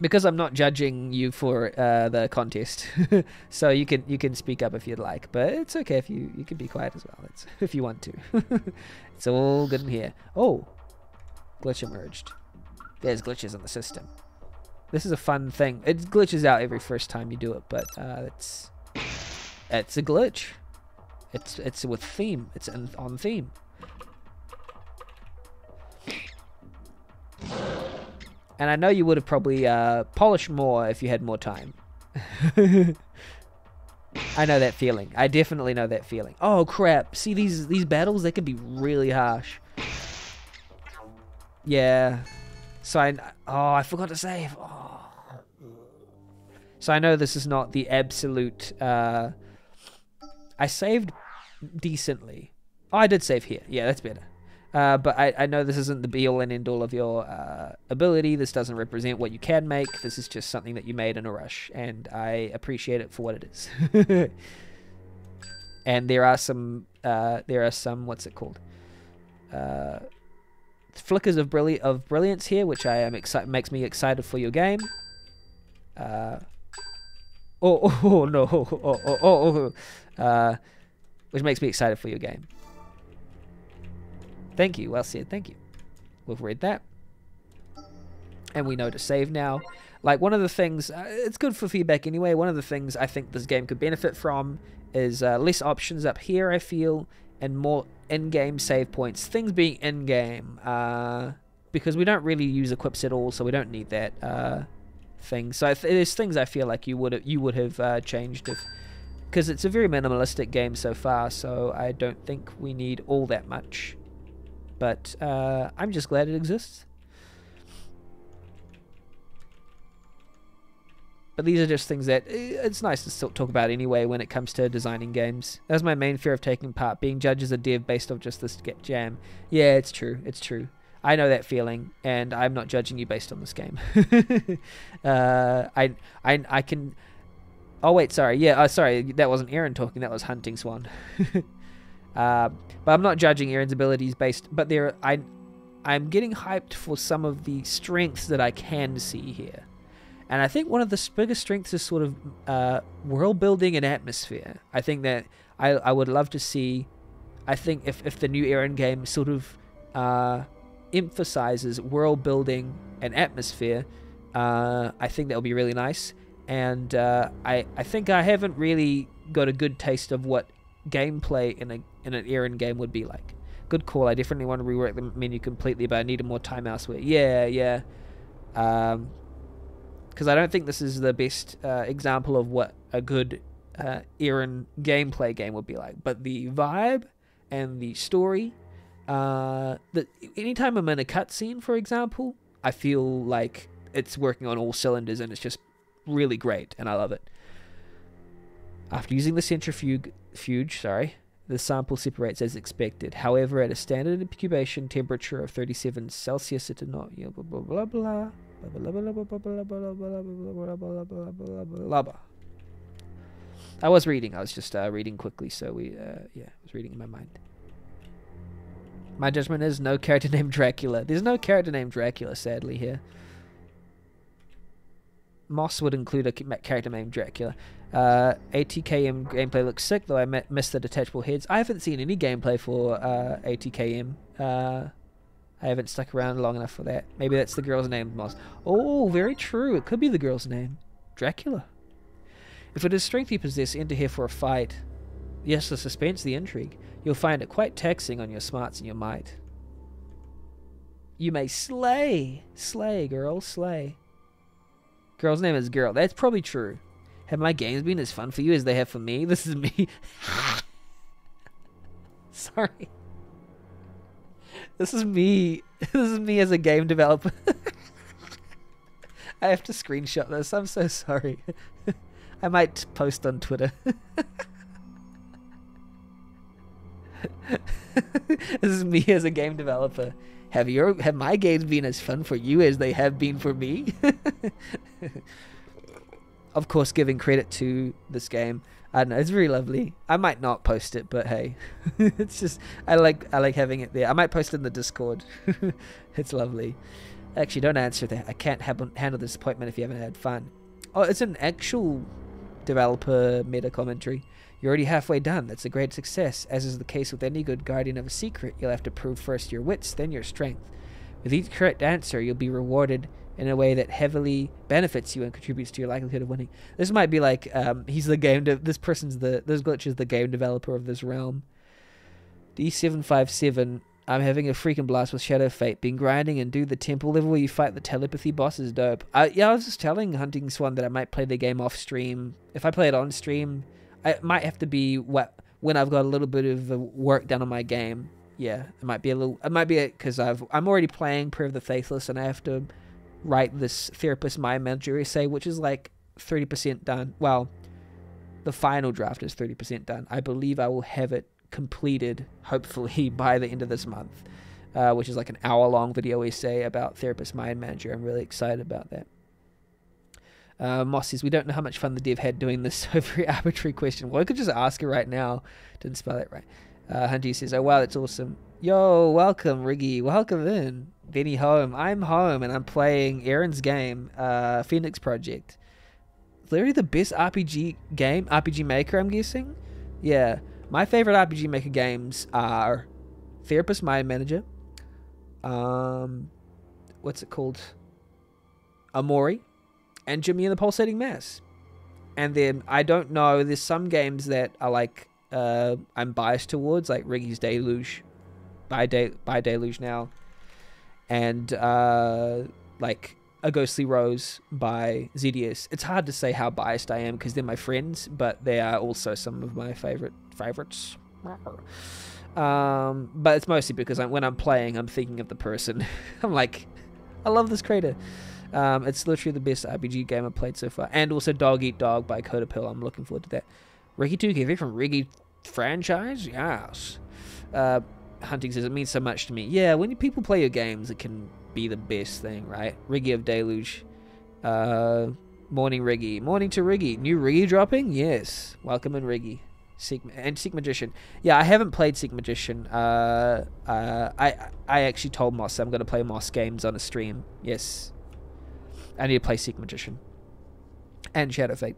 Because I'm not judging you for uh, the contest, so you can you can speak up if you'd like, but it's okay if you you can be quiet as well. It's, if you want to. it's all good in here. Oh, glitch emerged. There's glitches in the system. This is a fun thing. It glitches out every first time you do it, but uh, it's it's a glitch. It's it's with theme. It's on theme. And I know you would have probably uh, polished more if you had more time. I know that feeling. I definitely know that feeling. Oh crap! See these these battles? They can be really harsh. Yeah. So I oh I forgot to save. Oh. So I know this is not the absolute. Uh, I saved decently. Oh, I did save here. Yeah, that's better. Uh, but I, I know this isn't the be all and end all of your uh, ability. This doesn't represent what you can make. This is just something that you made in a rush, and I appreciate it for what it is. and there are some, uh, there are some, what's it called? Uh, flickers of brilli- of brilliance here, which I am excited makes me excited for your game. Uh, oh, oh, oh no, oh, oh, oh, oh, uh, which makes me excited for your game. Thank you, well said, thank you. We've read that. And we know to save now. Like, one of the things, uh, it's good for feedback anyway, one of the things I think this game could benefit from is uh, less options up here, I feel, and more in-game save points. Things being in-game, uh, because we don't really use equips at all, so we don't need that uh, thing. So th there's things I feel like you would you would have uh, changed if, because it's a very minimalistic game so far. So I don't think we need all that much, but uh, I'm just glad it exists. But these are just things that eh, it's nice to still talk about anyway when it comes to designing games. That's my main fear of taking part, being judged as a dev based off just this jam. Yeah, it's true. It's true. I know that feeling, and I'm not judging you based on this game. uh, I, I, I can. Oh wait, sorry. Yeah, uh, sorry. That wasn't Erin talking. That was Hunting Swan. uh, but I'm not judging Erin's abilities based. But there, I, I'm getting hyped for some of the strengths that I can see here. And I think one of the biggest strengths is sort of uh, world building and atmosphere. I think that I, I would love to see. I think if, if the new Erin game sort of uh, emphasizes world building and atmosphere, uh, I think that would be really nice. And uh, I, I think I haven't really got a good taste of what gameplay in a in an Erin game would be like. Good call. I definitely want to rework the menu completely, but I needed more time elsewhere. Yeah, yeah. Um, because I don't think this is the best uh, example of what a good uh, Erin gameplay game would be like. But the vibe and the story, uh, that anytime I'm in a cutscene, for example, I feel like it's working on all cylinders and it's just really great, and I love it. After using the centrifuge, fuge, sorry, the sample separates as expected. However, at a standard incubation temperature of 37 Celsius, it did not. Blah blah blah blah. I was reading. I was just uh, reading quickly, so we, uh, yeah, I was reading in my mind. My judgment is no character named Dracula. There's no character named Dracula, sadly, here. Moss would include a character named Dracula. Uh, ATKM gameplay looks sick, though I missed the detachable heads. I haven't seen any gameplay for uh, ATKM. Uh, I haven't stuck around long enough for that. Maybe that's the girl's name, Moss. Oh, very true. It could be the girl's name. Dracula. If it is strength you possess, enter here for a fight. Yes, the suspense, the intrigue. You'll find it quite taxing on your smarts and your might. You may slay. Slay, girl, slay. Girl's name is Girl. That's probably true. Have my games been as fun for you as they have for me? This is me. Sorry. This is me. This is me as a game developer. I have to screenshot this. I'm so sorry. I might post on Twitter. this is me as a game developer. Have your have my games been as fun for you as they have been for me? Of course, giving credit to this game. I know. It's very lovely. I might not post it, but hey, it's just I like I like having it there. I might post it in the Discord. it's lovely. Actually, don't answer that. I can't handle the disappointment if you haven't had fun. Oh, it's an actual developer meta commentary. You're already halfway done. That's a great success. As is the case with any good guardian of a secret, you'll have to prove first your wits, then your strength. With each correct answer, you'll be rewarded in a way that heavily benefits you and contributes to your likelihood of winning. This might be like um, he's the game. De- this person's the this glitch is the game developer of this realm. D seven five seven. I'm having a freaking blast with Shadow Fate. Been grinding and do the temple level where you fight the telepathy boss is dope. I, yeah, I was just telling Hunting Swan that I might play the game off stream. If I play it on stream, it might have to be what when I've got a little bit of work done on my game. Yeah, it might be a little. It might be because I've I'm already playing Prayer of the Faithless and I have to write this therapist mind manager essay, which is like 30% done. Well, the final draft is 30% done. I believe I will have it completed, hopefully, by the end of this month, uh, which is like an hour long video essay about therapist mind manager. I'm really excited about that. Uh, Moss says, We don't know how much fun the dev had doing this so very arbitrary question. Well, I could just ask her right now. Didn't spell it right. Uh, Hunty says, Oh, wow, that's awesome. Yo, welcome, Riggy. Welcome in. Benny home. I'm home and I'm playing Erin's game, uh, Phoenix Project. Literally the best RPG game, RPG Maker, I'm guessing. Yeah, my favorite RPG Maker games are Therapist Mind Manager. Um, what's it called? Omori, and Jimmy and the Pulsating Mass. And then I don't know. There's some games that are like uh, I'm biased towards, like Riggy's Deluge, by by Deluge now and uh, like A Ghostly Rose by ZDS. It's hard to say how biased I am because they're my friends, but they are also some of my favorite favorites. Um, but it's mostly because I'm, when I'm playing, I'm thinking of the person. I'm like, I love this creator. Um, it's literally the best RPG game I've played so far. And also Dog Eat Dog by Codapill. I'm looking forward to that. Ricky 2 from Ricky franchise? Yes. Uh, hunting says it means so much to me. Yeah, when people play your games, it can be the best thing, right? Riggy of Deluge. Uh, morning Riggy. Morning to Riggy. New Riggy dropping? Yes. Welcome in Riggy. Seek and Seek Magician. Yeah, I haven't played Seek Magician. Uh, uh, I I actually told Moss I'm gonna play Moss games on a stream. Yes. I need to play Seek Magician. And Shadow Fate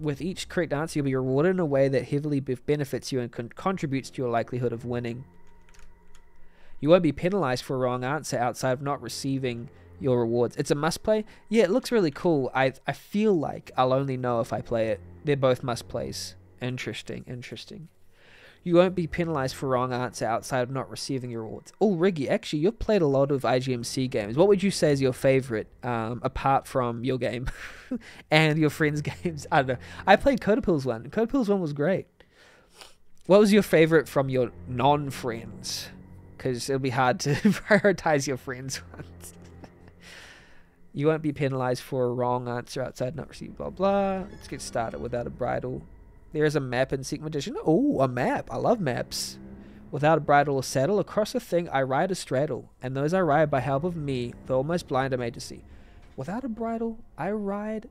with each correct answer, you'll be rewarded in a way that heavily benefits you and con contributes to your likelihood of winning. You won't be penalized for a wrong answer outside of not receiving your rewards. It's a must play. Yeah, it looks really cool. I I feel like I'll only know if I play it. They're both must plays. Interesting, interesting. You won't be penalized for wrong answer outside of not receiving your rewards. Oh, Riggy, actually, you've played a lot of IGMC games. What would you say is your favorite, um, apart from your game and your friends' games? I don't know. I played Codapills one. Codapills one was great. What was your favorite from your non-friends? Because it'll be hard to prioritize your friends' ones. you won't be penalized for a wrong answer outside not receiving blah blah. Let's get started without a bridle. There's a map in Seek Magician. Oh, a map. I love maps. Without a bridle or saddle, across a thing I ride a straddle, and those I ride by help of me, though almost blind to see. Without a bridle, I ride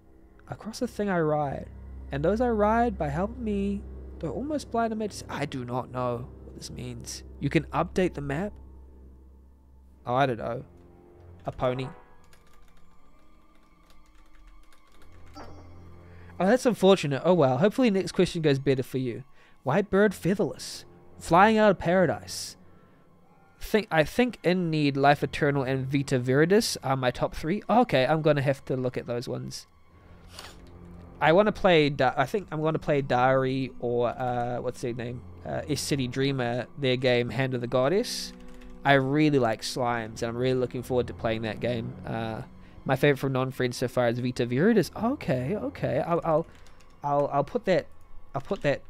across a thing I ride, and those I ride by help of me, though almost blind to see. I do not know what this means. You can update the map? Oh, I don't know. A pony. Oh, that's unfortunate. Oh well. Hopefully next question goes better for you. White bird featherless. Flying out of paradise. Think I think in need Life Eternal and Vita Viridis are my top three. Okay, I'm gonna have to look at those ones. I want to play. I think I'm going to play Diary or uh, what's their name? Uh, City Dreamer. Their game Hand of the Goddess. I really like slimes, and I'm really looking forward to playing that game. Uh, my favorite from non-friends so far is Vita Viridis. Okay, okay. I'll, I'll, I'll, I'll put that. I'll put that.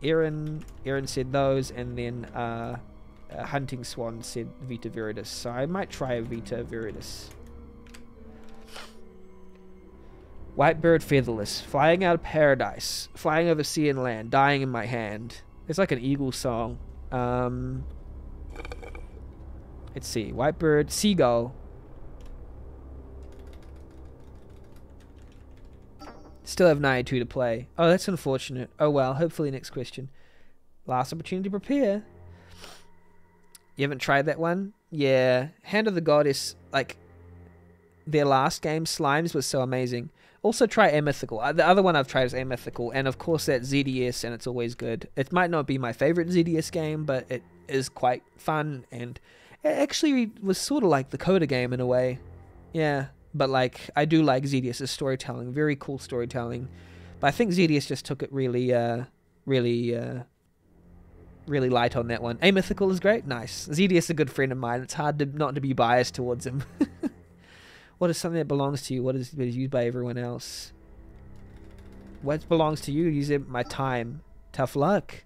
Erin, Erin said those, and then uh, uh, Hunting Swan said Vita Viridis. So I might try a Vita Viridis. White bird featherless, flying out of paradise, flying over sea and land, dying in my hand. It's like an eagle song. Um, let's see. White bird, seagull. Still have 92 to play. Oh, that's unfortunate. Oh well, hopefully next question. Last opportunity to prepare. You haven't tried that one? Yeah. Hand of the Goddess, like, their last game, Slimes, was so amazing. Also try Amythical. Uh, the other one I've tried is Amythical, and of course that ZDS, and it's always good. It might not be my favorite ZDS game, but it is quite fun, and it actually was sort of like the Coda game in a way. Yeah, but like I do like ZDS's storytelling, very cool storytelling. But I think ZDS just took it really, uh, really, uh, really light on that one. Amythical is great, nice. ZDS is a good friend of mine. It's hard to not to be biased towards him. What is something that belongs to you? What is, what is used by everyone else? What belongs to you? Use it my time. Tough luck.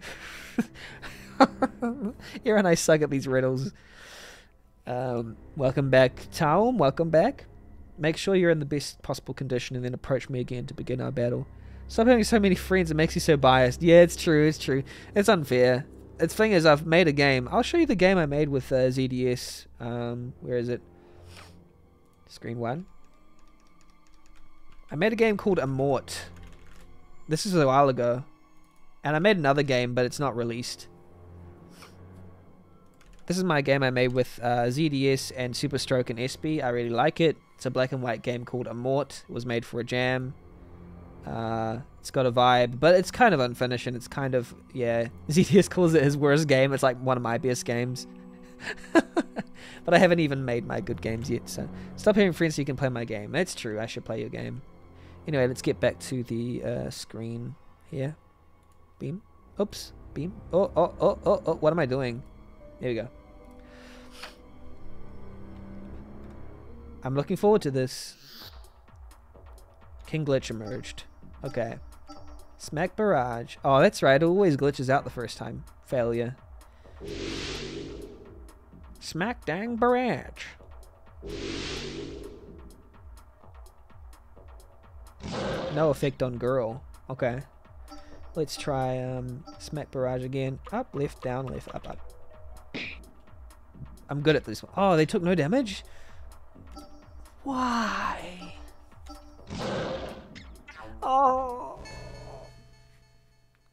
And I suck at these riddles. Um, welcome back, Tom. Welcome back. Make sure you're in the best possible condition and then approach me again to begin our battle. Stop having so many friends. It makes you so biased. Yeah, it's true. It's true. It's unfair. The thing is, I've made a game. I'll show you the game I made with uh, ZDS. Um, where is it? Screen one. I made a game called Amort. This is a while ago. And I made another game, but it's not released. This is my game I made with uh, ZDS and Superstroke and SB. I really like it. It's a black and white game called Amort. It was made for a jam. Uh, it's got a vibe, but it's kind of unfinished and it's kind of, yeah. ZDS calls it his worst game. It's like one of my best games. but I haven't even made my good games yet, so stop hearing friends so you can play my game. That's true, I should play your game. Anyway, let's get back to the uh, screen here. Beam. Oops. Beam. Oh, oh, oh, oh, oh, what am I doing? There we go. I'm looking forward to this. King Glitch emerged. Okay. Smack Barrage. Oh, that's right. It always glitches out the first time. Failure. Smack dang barrage. No effect on girl. Okay. Let's try um, smack barrage again. Up, left, down, left, up, up. I'm good at this one. Oh, they took no damage? Why? Oh.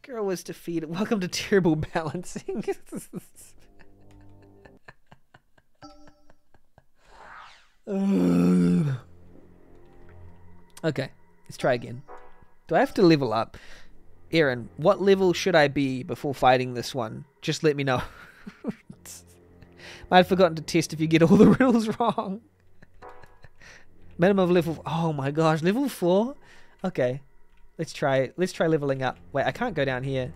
Girl was defeated. Welcome to terrible balancing. okay, let's try again. Do I have to level up? Erin, what level should I be before fighting this one? Just let me know. Have forgotten to test if you get all the riddles wrong. Minimum of level. Oh my gosh, level four. Okay, let's try. Let's try leveling up. Wait, I can't go down here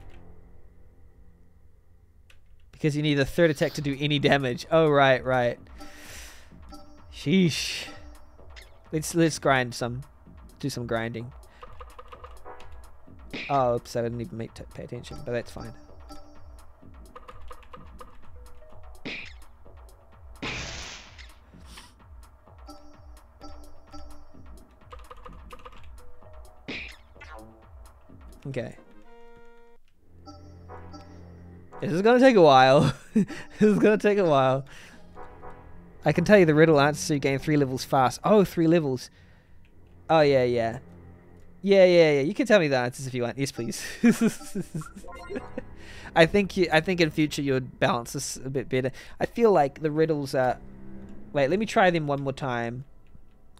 because you need a third attack to do any damage. Oh right, right. Sheesh. Let's let's grind some, do some grinding. Oh, oops! I didn't even make pay attention, but that's fine. Okay. This is gonna take a while. this is gonna take a while. I can tell you the riddle answers so you gain three levels fast. Oh, three levels. Oh, yeah, yeah. Yeah, yeah, yeah. You can tell me the answers if you want. Yes, please. I think you, I think in future you would balance this a bit better. I feel like the riddles are. Wait, let me try them one more time.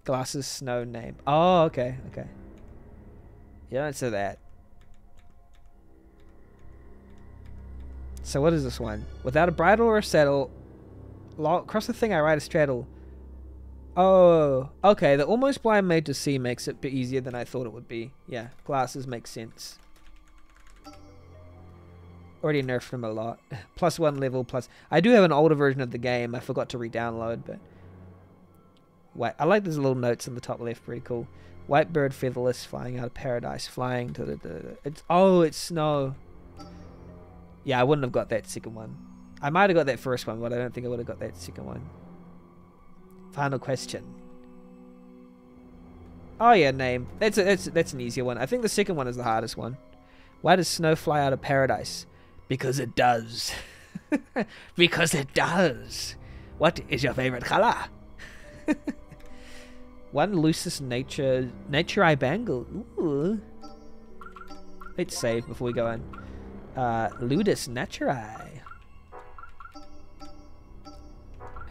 Glasses, snow, name. Oh, okay, okay. You don't say that. So what is this one? Without a bridle or a saddle, cross the thing I ride a straddle. Oh, okay. The almost blind made to see makes it bit easier than I thought it would be. Yeah, glasses make sense. Already nerfed them a lot. plus one level, plus... I do have an older version of the game. I forgot to re-download, but... Wait, I like those little notes in the top left. Pretty cool. White bird featherless flying out of paradise. Flying to the... It's Oh, it's snow. Yeah, I wouldn't have got that second one. I might have got that first one, but I don't think I would have got that second one. Final question. Oh yeah, name. That's a, that's that's an easier one. I think the second one is the hardest one. Why does snow fly out of paradise? Because it does. because it does. What is your favorite color? one Lucis nature nature eye bangle. Ooh. Let's save before we go in. Uh, Ludus naturae.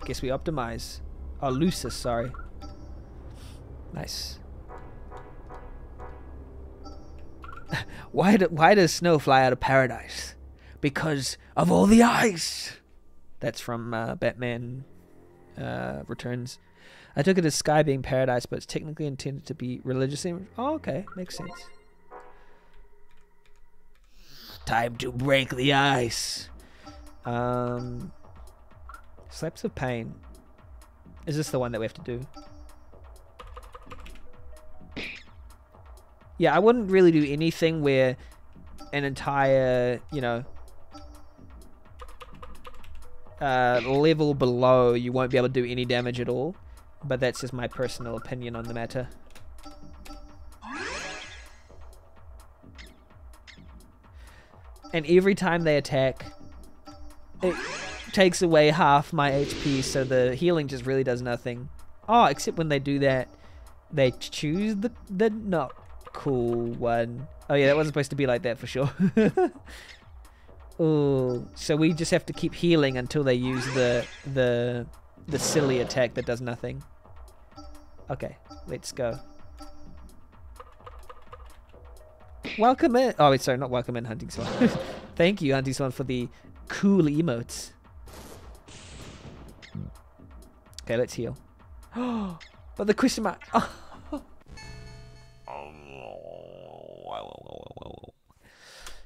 I guess we optimize. Oh, Lucis, sorry. Nice. why, do, why does snow fly out of paradise? Because of all the ice. That's from uh, Batman uh, Returns. I took it as sky being paradise, but it's technically intended to be religious. Oh, okay. Makes sense. Time to break the ice. Um, slaps of pain. Is this the one that we have to do? Yeah, I wouldn't really do anything where an entire, you know, uh, level below you won't be able to do any damage at all. But that's just my personal opinion on the matter. And every time they attack, it takes away half my HP, so the healing just really does nothing. Oh, except when they do that, they choose the the not cool one. Oh yeah, that wasn't supposed to be like that for sure. oh, so we just have to keep healing until they use the the the silly attack that does nothing. Okay, let's go. Welcome in. Oh, sorry, not welcome in, Hunting Swan. Thank you, Hunting Swan, for the cool emotes. Okay, let's heal. but the question mark.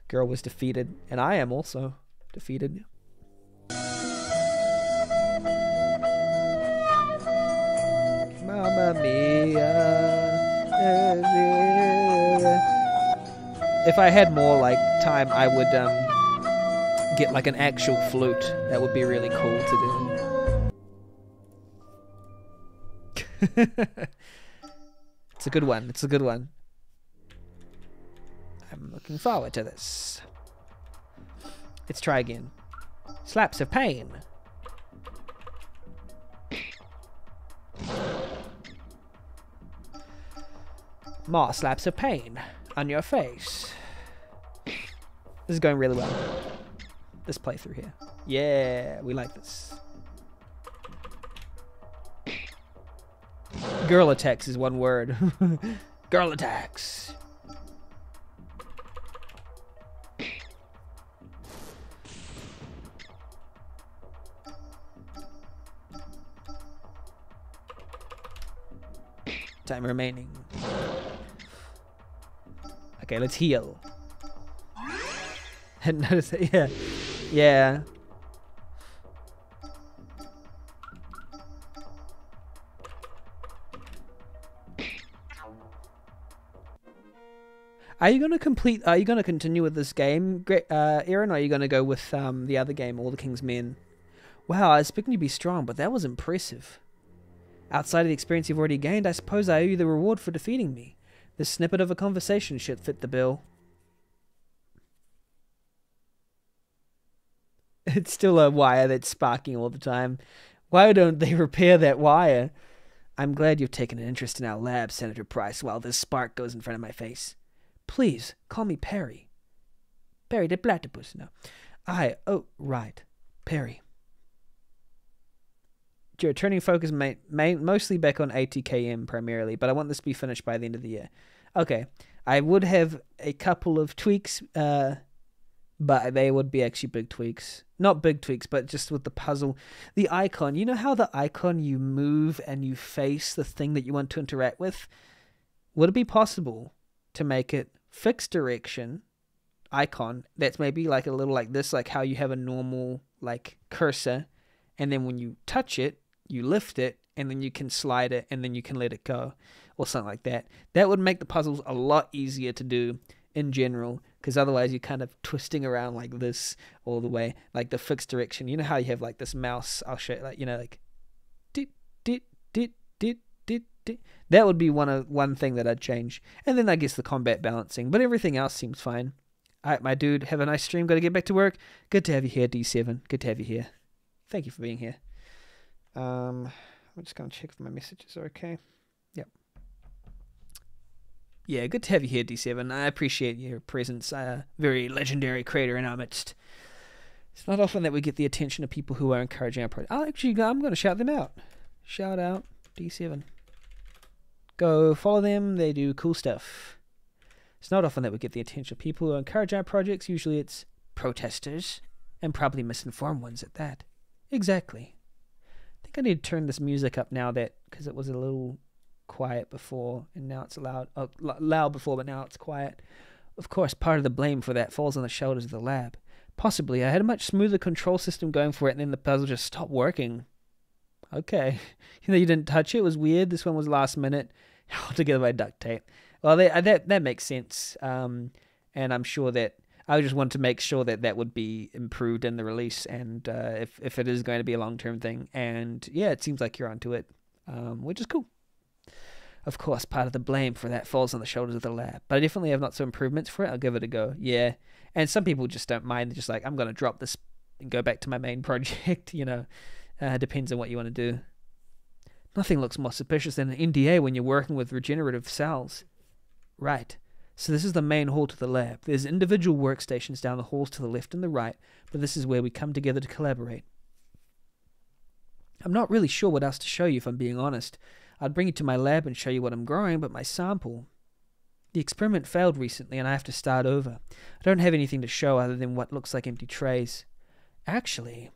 Girl was defeated, and I am also defeated. Mamma mia. If I had more like time, I would um, get like an actual flute. That would be really cool to do. it's a good one. It's a good one. I'm looking forward to this. Let's try again. Slaps of pain. More slaps of pain on your face. This is going really well. This playthrough here. Yeah, we like this. Girl attacks is one word. Girl attacks. Time remaining. Okay, let's heal. And notice, yeah. Yeah. Are you going to complete? Are you going to continue with this game, uh, Erin? Or are you going to go with um, the other game, All the King's Men? Wow, I was expecting you to be strong, but that was impressive. Outside of the experience you've already gained, I suppose I owe you the reward for defeating me. This snippet of a conversation should fit the bill. It's still a wire that's sparking all the time. Why don't they repair that wire? I'm glad you've taken an interest in our lab, Senator Price, while this spark goes in front of my face. Please, call me Perry. Perry the platypus, no. I. Oh, right. Perry. Turning focus may, mostly back on ATKM primarily, but I want this to be finished by the end of the year. Okay. I would have a couple of tweaks, uh, but they would be actually big tweaks. Not big tweaks, but just with the puzzle. The icon, you know how the icon you move and you face the thing that you want to interact with? Would it be possible to make it fixed direction icon that's maybe like a little like this, like how you have a normal like cursor, and then when you touch it, you lift it, and then you can slide it, and then you can let it go, or something like that. That would make the puzzles a lot easier to do in general, because otherwise you're kind of twisting around like this all the way, like the fixed direction. You know how you have like this mouse? I'll show you, like you know, like. That would be one of one thing that I'd change, and then I guess the combat balancing. But everything else seems fine. All right, my dude, have a nice stream. Got to get back to work. Good to have you here, D7. Good to have you here. Thank you for being here. Um, I'm just going to check if my messages are okay. Yep. Yeah, good to have you here, D7. I appreciate your presence. Uh, very legendary creator in our midst. It's not often that we get the attention of people who are encouraging our project. I'll actually, I'm going to shout them out. Shout out D7. Go follow them. They do cool stuff. It's not often that we get the attention of people who encourage our projects. Usually it's protesters, and probably misinformed ones at that. Exactly. I need to turn this music up now that because it was a little quiet before, and now it's loud, uh, loud before, but now it's quiet. Of course, part of the blame for that falls on the shoulders of the lab. Possibly, I had a much smoother control system going for it, and then the puzzle just stopped working. Okay, you know you didn't touch it. It was weird. This one was last minute, held together by duct tape. Well, that that that makes sense, um, and I'm sure that I just want to make sure that that would be improved in the release, and uh, if if it is going to be a long term thing, and yeah, it seems like you're onto it, um, which is cool. Of course, part of the blame for that falls on the shoulders of the lab, but I definitely have lots of improvements for it. I'll give it a go. Yeah, and some people just don't mind. They're just like, I'm going to drop this and go back to my main project. you know, uh, depends on what you want to do. Nothing looks more suspicious than an NDA when you're working with regenerative cells. Right. So this is the main hall to the lab. There's individual workstations down the halls to the left and the right, but this is where we come together to collaborate. I'm not really sure what else to show you if I'm being honest. I'd bring you to my lab and show you what I'm growing, but my sample... The experiment failed recently and I have to start over. I don't have anything to show other than what looks like empty trays. Actually,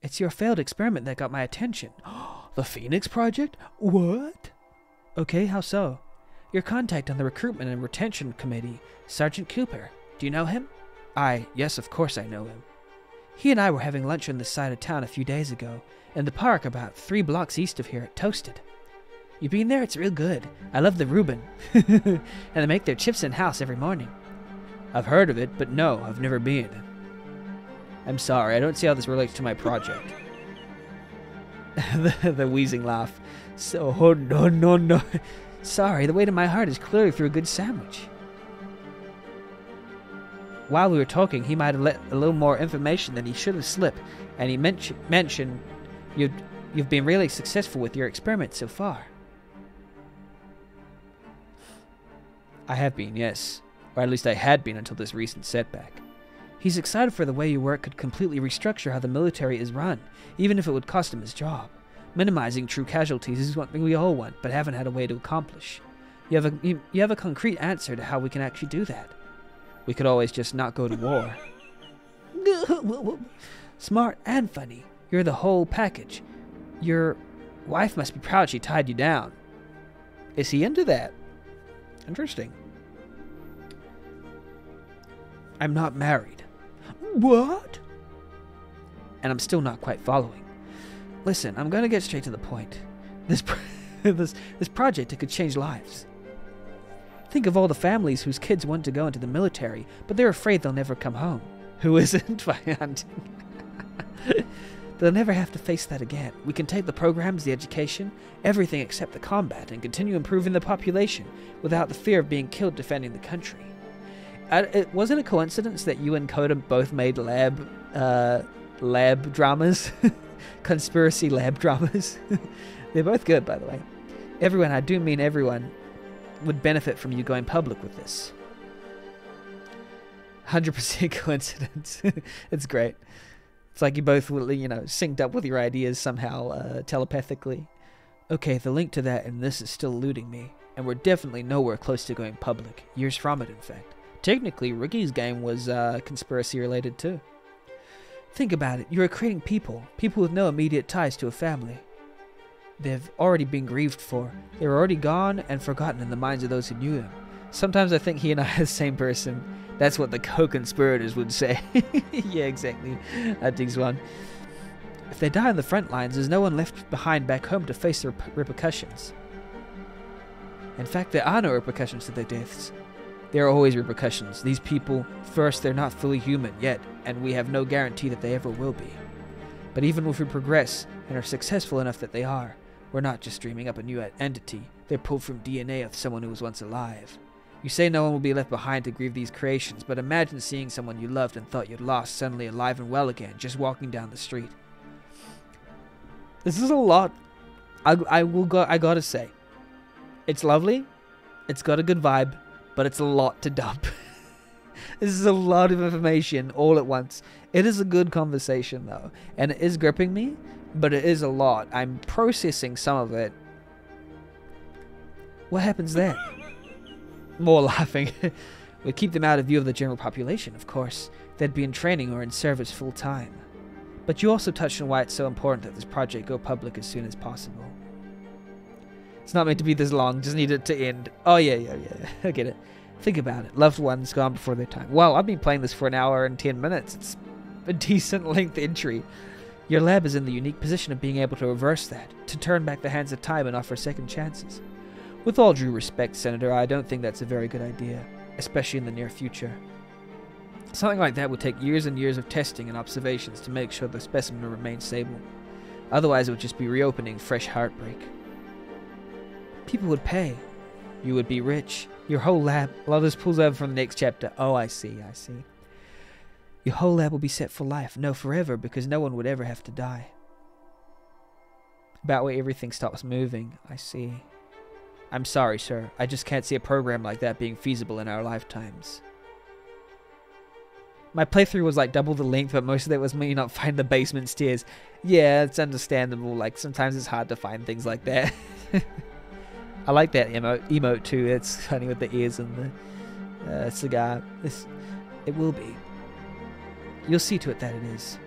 it's your failed experiment that got my attention. the Phoenix Project? What? Okay, how so? Your contact on the Recruitment and Retention Committee, Sergeant Cooper. Do you know him? I, yes, of course I know him. He and I were having lunch on this side of town a few days ago, in the park about three blocks east of here at Toasted. You been there? It's real good. I love the Reuben. and they make their chips in house every morning. I've heard of it, but no, I've never been. I'm sorry, I don't see how this relates to my project. the, the wheezing laugh. So, oh, no, no, no. Sorry, the weight of my heart is clearly through a good sandwich. While we were talking, he might have let a little more information than he should have slipped, and he mention, mentioned you've, you've been really successful with your experiment so far. I have been, yes. Or at least I had been until this recent setback. He's excited for the way your work could completely restructure how the military is run, even if it would cost him his job. Minimizing true casualties is something we all want, but haven't had a way to accomplish. You have a you, you have a concrete answer to how we can actually do that. We could always just not go to war. Smart and funny. You're the whole package. Your wife must be proud she tied you down. Is he into that? Interesting. I'm not married. What? And I'm still not quite following. Listen, I'm gonna get straight to the point. This, this, this project, it could change lives. Think of all the families whose kids want to go into the military, but they're afraid they'll never come home. Who isn't hunting? they'll never have to face that again. We can take the programs, the education, everything except the combat, and continue improving the population without the fear of being killed defending the country. it wasn't a coincidence that you and Coda both made lab uh, lab dramas. conspiracy lab dramas. They're both good, by the way. Everyone, I do mean everyone, would benefit from you going public with this. 100% coincidence. it's great. It's like you both, you know, synced up with your ideas somehow uh, telepathically. Okay, the link to that and this is still eluding me, and we're definitely nowhere close to going public. Years from it, in fact. Technically, Ricky's game was uh, conspiracy related too. Think about it. You are creating people, people with no immediate ties to a family. They've already been grieved for. They're already gone and forgotten in the minds of those who knew them. Sometimes I think he and I are the same person. That's what the co-conspirators would say. yeah, exactly. That digs one. If they die on the front lines, there's no one left behind back home to face the rep- repercussions. In fact, there are no repercussions to their deaths. There are always repercussions. These people, first, they're not fully human yet, and we have no guarantee that they ever will be. But even if we progress and are successful enough that they are, we're not just dreaming up a new entity. They're pulled from DNA of someone who was once alive. You say no one will be left behind to grieve these creations, but imagine seeing someone you loved and thought you'd lost suddenly alive and well again, just walking down the street. This is a lot. I, I will go. I gotta say, it's lovely. It's got a good vibe, but it's a lot to dump. this is a lot of information all at once. It is a good conversation though, and it is gripping me, but it is a lot. I'm processing some of it. What happens there? More laughing. we keep them out of view of the general population, of course. They'd be in training or in service full time. But you also touched on why it's so important that this project go public as soon as possible. It's not meant to be this long, just need it to end. Oh, yeah, yeah, yeah. I get it. Think about it. Loved ones gone before their time. Well, I've been playing this for an hour and 10 minutes. It's a decent length entry. Your lab is in the unique position of being able to reverse that, to turn back the hands of time and offer second chances. With all due respect, Senator, I don't think that's a very good idea, especially in the near future. Something like that would take years and years of testing and observations to make sure the specimen remains stable. Otherwise, it would just be reopening fresh heartbreak. People would pay. You would be rich. Your whole lab. Well, this pulls over from the next chapter. Oh, I see, I see. Your whole lab will be set for life. No, forever, because no one would ever have to die. About where everything stops moving. I see. I'm sorry, sir. I just can't see a program like that being feasible in our lifetimes. My playthrough was like double the length, but most of it was me not find the basement stairs. Yeah, it's understandable. Like sometimes it's hard to find things like that. I like that emote, emote too. It's funny with the ears and the uh, cigar. This, it will be. You'll see to it that it is.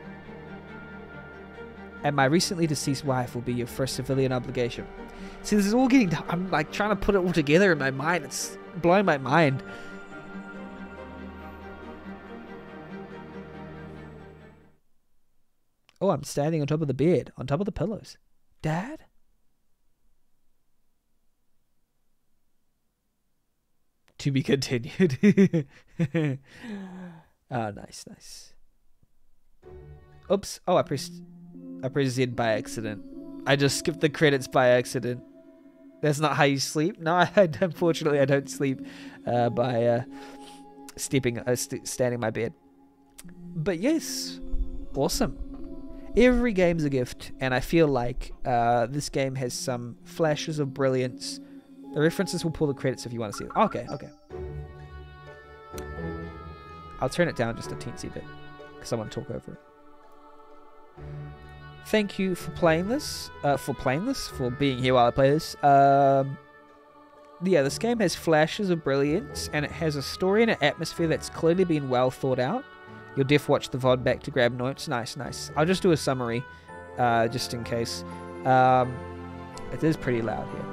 And my recently deceased wife will be your first civilian obligation. See, this is all getting. I'm like trying to put it all together in my mind. It's blowing my mind. Oh, I'm standing on top of the bed, on top of the pillows. Dad? To be continued. oh, nice, nice. Oops. Oh, I pressed I pressed Z by accident. I just skipped the credits by accident. That's not how you sleep. No, I, unfortunately I don't sleep uh, by uh, stepping, uh, st standing my bed. But yes, awesome. Every game's a gift, and I feel like uh, this game has some flashes of brilliance. The references will pull the credits if you want to see it. Okay, okay. I'll turn it down just a teensy bit because I want to talk over it. Thank you for playing this, uh, for playing this, for being here while I play this. Um, yeah, this game has flashes of brilliance, and it has a story and an atmosphere that's clearly been well thought out. You'll def watch the VOD back to grab notes. Nice, nice. I'll just do a summary, uh, just in case. Um, it is pretty loud here.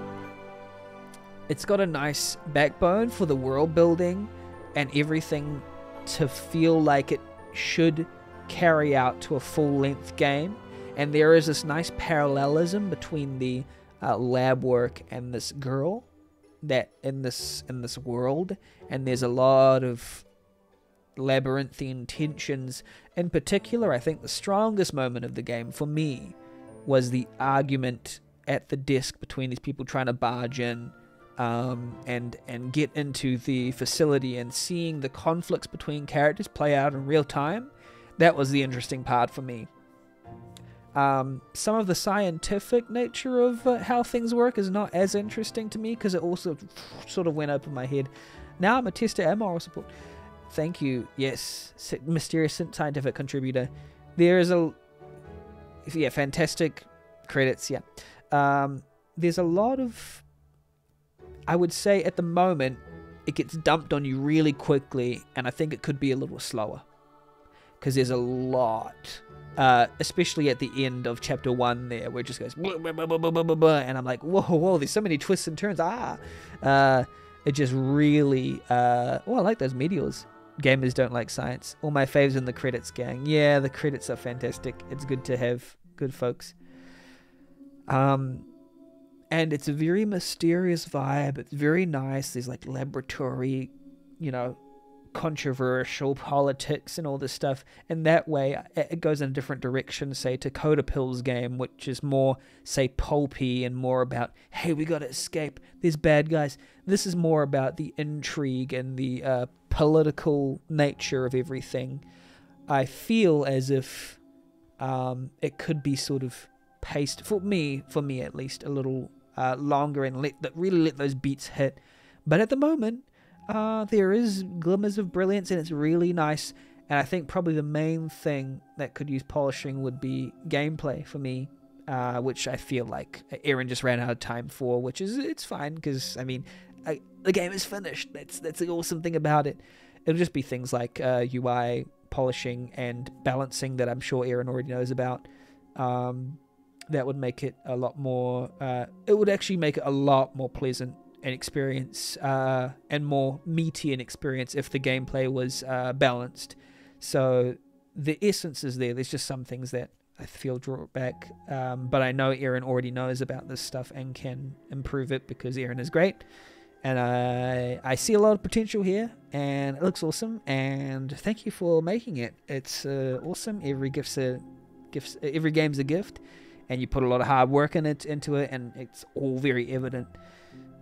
It's got a nice backbone for the world building and everything to feel like it should carry out to a full length game. And there is this nice parallelism between the uh, lab work and this girl that in this in this world and there's a lot of labyrinthine tensions. In particular, I think the strongest moment of the game for me was the argument at the desk between these people trying to barge in um, and and get into the facility and seeing the conflicts between characters play out in real time. That was the interesting part for me. Um, some of the scientific nature of uh, how things work is not as interesting to me because it also sort of went over my head. Now I'm a tester and moral support. Thank you. Yes, mysterious scientific contributor. There is a yeah, fantastic credits. Yeah, um, there's a lot of. I would say at the moment, it gets dumped on you really quickly, and I think it could be a little slower because there's a lot. Uh, especially at the end of chapter one, there where it just goes, and I'm like, whoa, whoa, there's so many twists and turns. Ah, uh, it just really. Uh, oh, I like those meteors gamers don't like science. All my faves in the credits, gang. Yeah, the credits are fantastic. It's good to have good folks. Um, and it's a very mysterious vibe. It's very nice. There's like laboratory, you know, controversial politics and all this stuff. And that way, it goes in a different direction, say, to Coda Pill's game, which is more, say, pulpy and more about, hey, we gotta escape. There's bad guys. This is more about the intrigue and the uh, political nature of everything. I feel as if um, it could be sort of paced for me, for me at least, a little uh, longer and let that really let those beats hit. But at the moment, uh, there is glimmers of brilliance and it's really nice. And I think probably the main thing that could use polishing would be gameplay for me, uh, which I feel like Erin just ran out of time for, which is it's fine because I mean, I, the game is finished. That's that's the awesome thing about it. It'll just be things like uh, UI polishing and balancing that I'm sure Erin already knows about. Um, that would make it a lot more. Uh, it would actually make it a lot more pleasant an experience uh, and more meaty an experience if the gameplay was uh, balanced. So the essence is there. There's just some things that I feel draw back, um, but I know Erin already knows about this stuff and can improve it because Erin is great, and I I see a lot of potential here, and it looks awesome. And thank you for making it. It's uh, awesome. Every gift's a gifts. Every game's a gift, and you put a lot of hard work in it into it, and it's all very evident.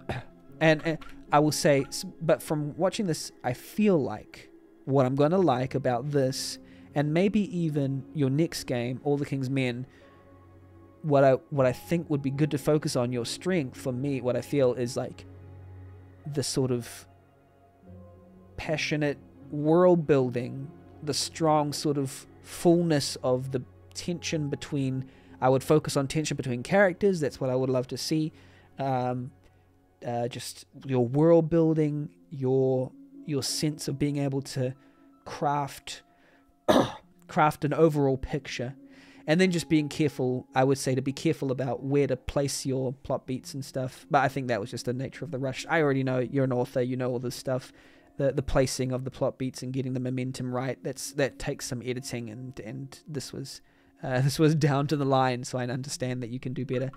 And, and I will say, but from watching this, I feel like what I'm going to like about this, and maybe even your next game, All the King's Men, what I what I think would be good to focus on your strength for me, what I feel is like the sort of passionate world building, the strong sort of fullness of the tension between. I would focus on tension between characters. That's what I would love to see. Um, uh, just your world building, your your sense of being able to craft craft an overall picture, and then just being careful. I would say to be careful about where to place your plot beats and stuff. But I think that was just the nature of the rush. I already know you're an author, you know all this stuff. The, the placing of the plot beats and getting the momentum right that's that takes some editing and and this was uh, this was down to the line so I understand that you can do better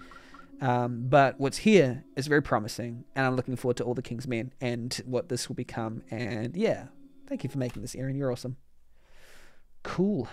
um, but what's here is very promising, and I'm looking forward to all the King's Men and what this will become. And yeah, thank you for making this, Erin. You're awesome. Cool.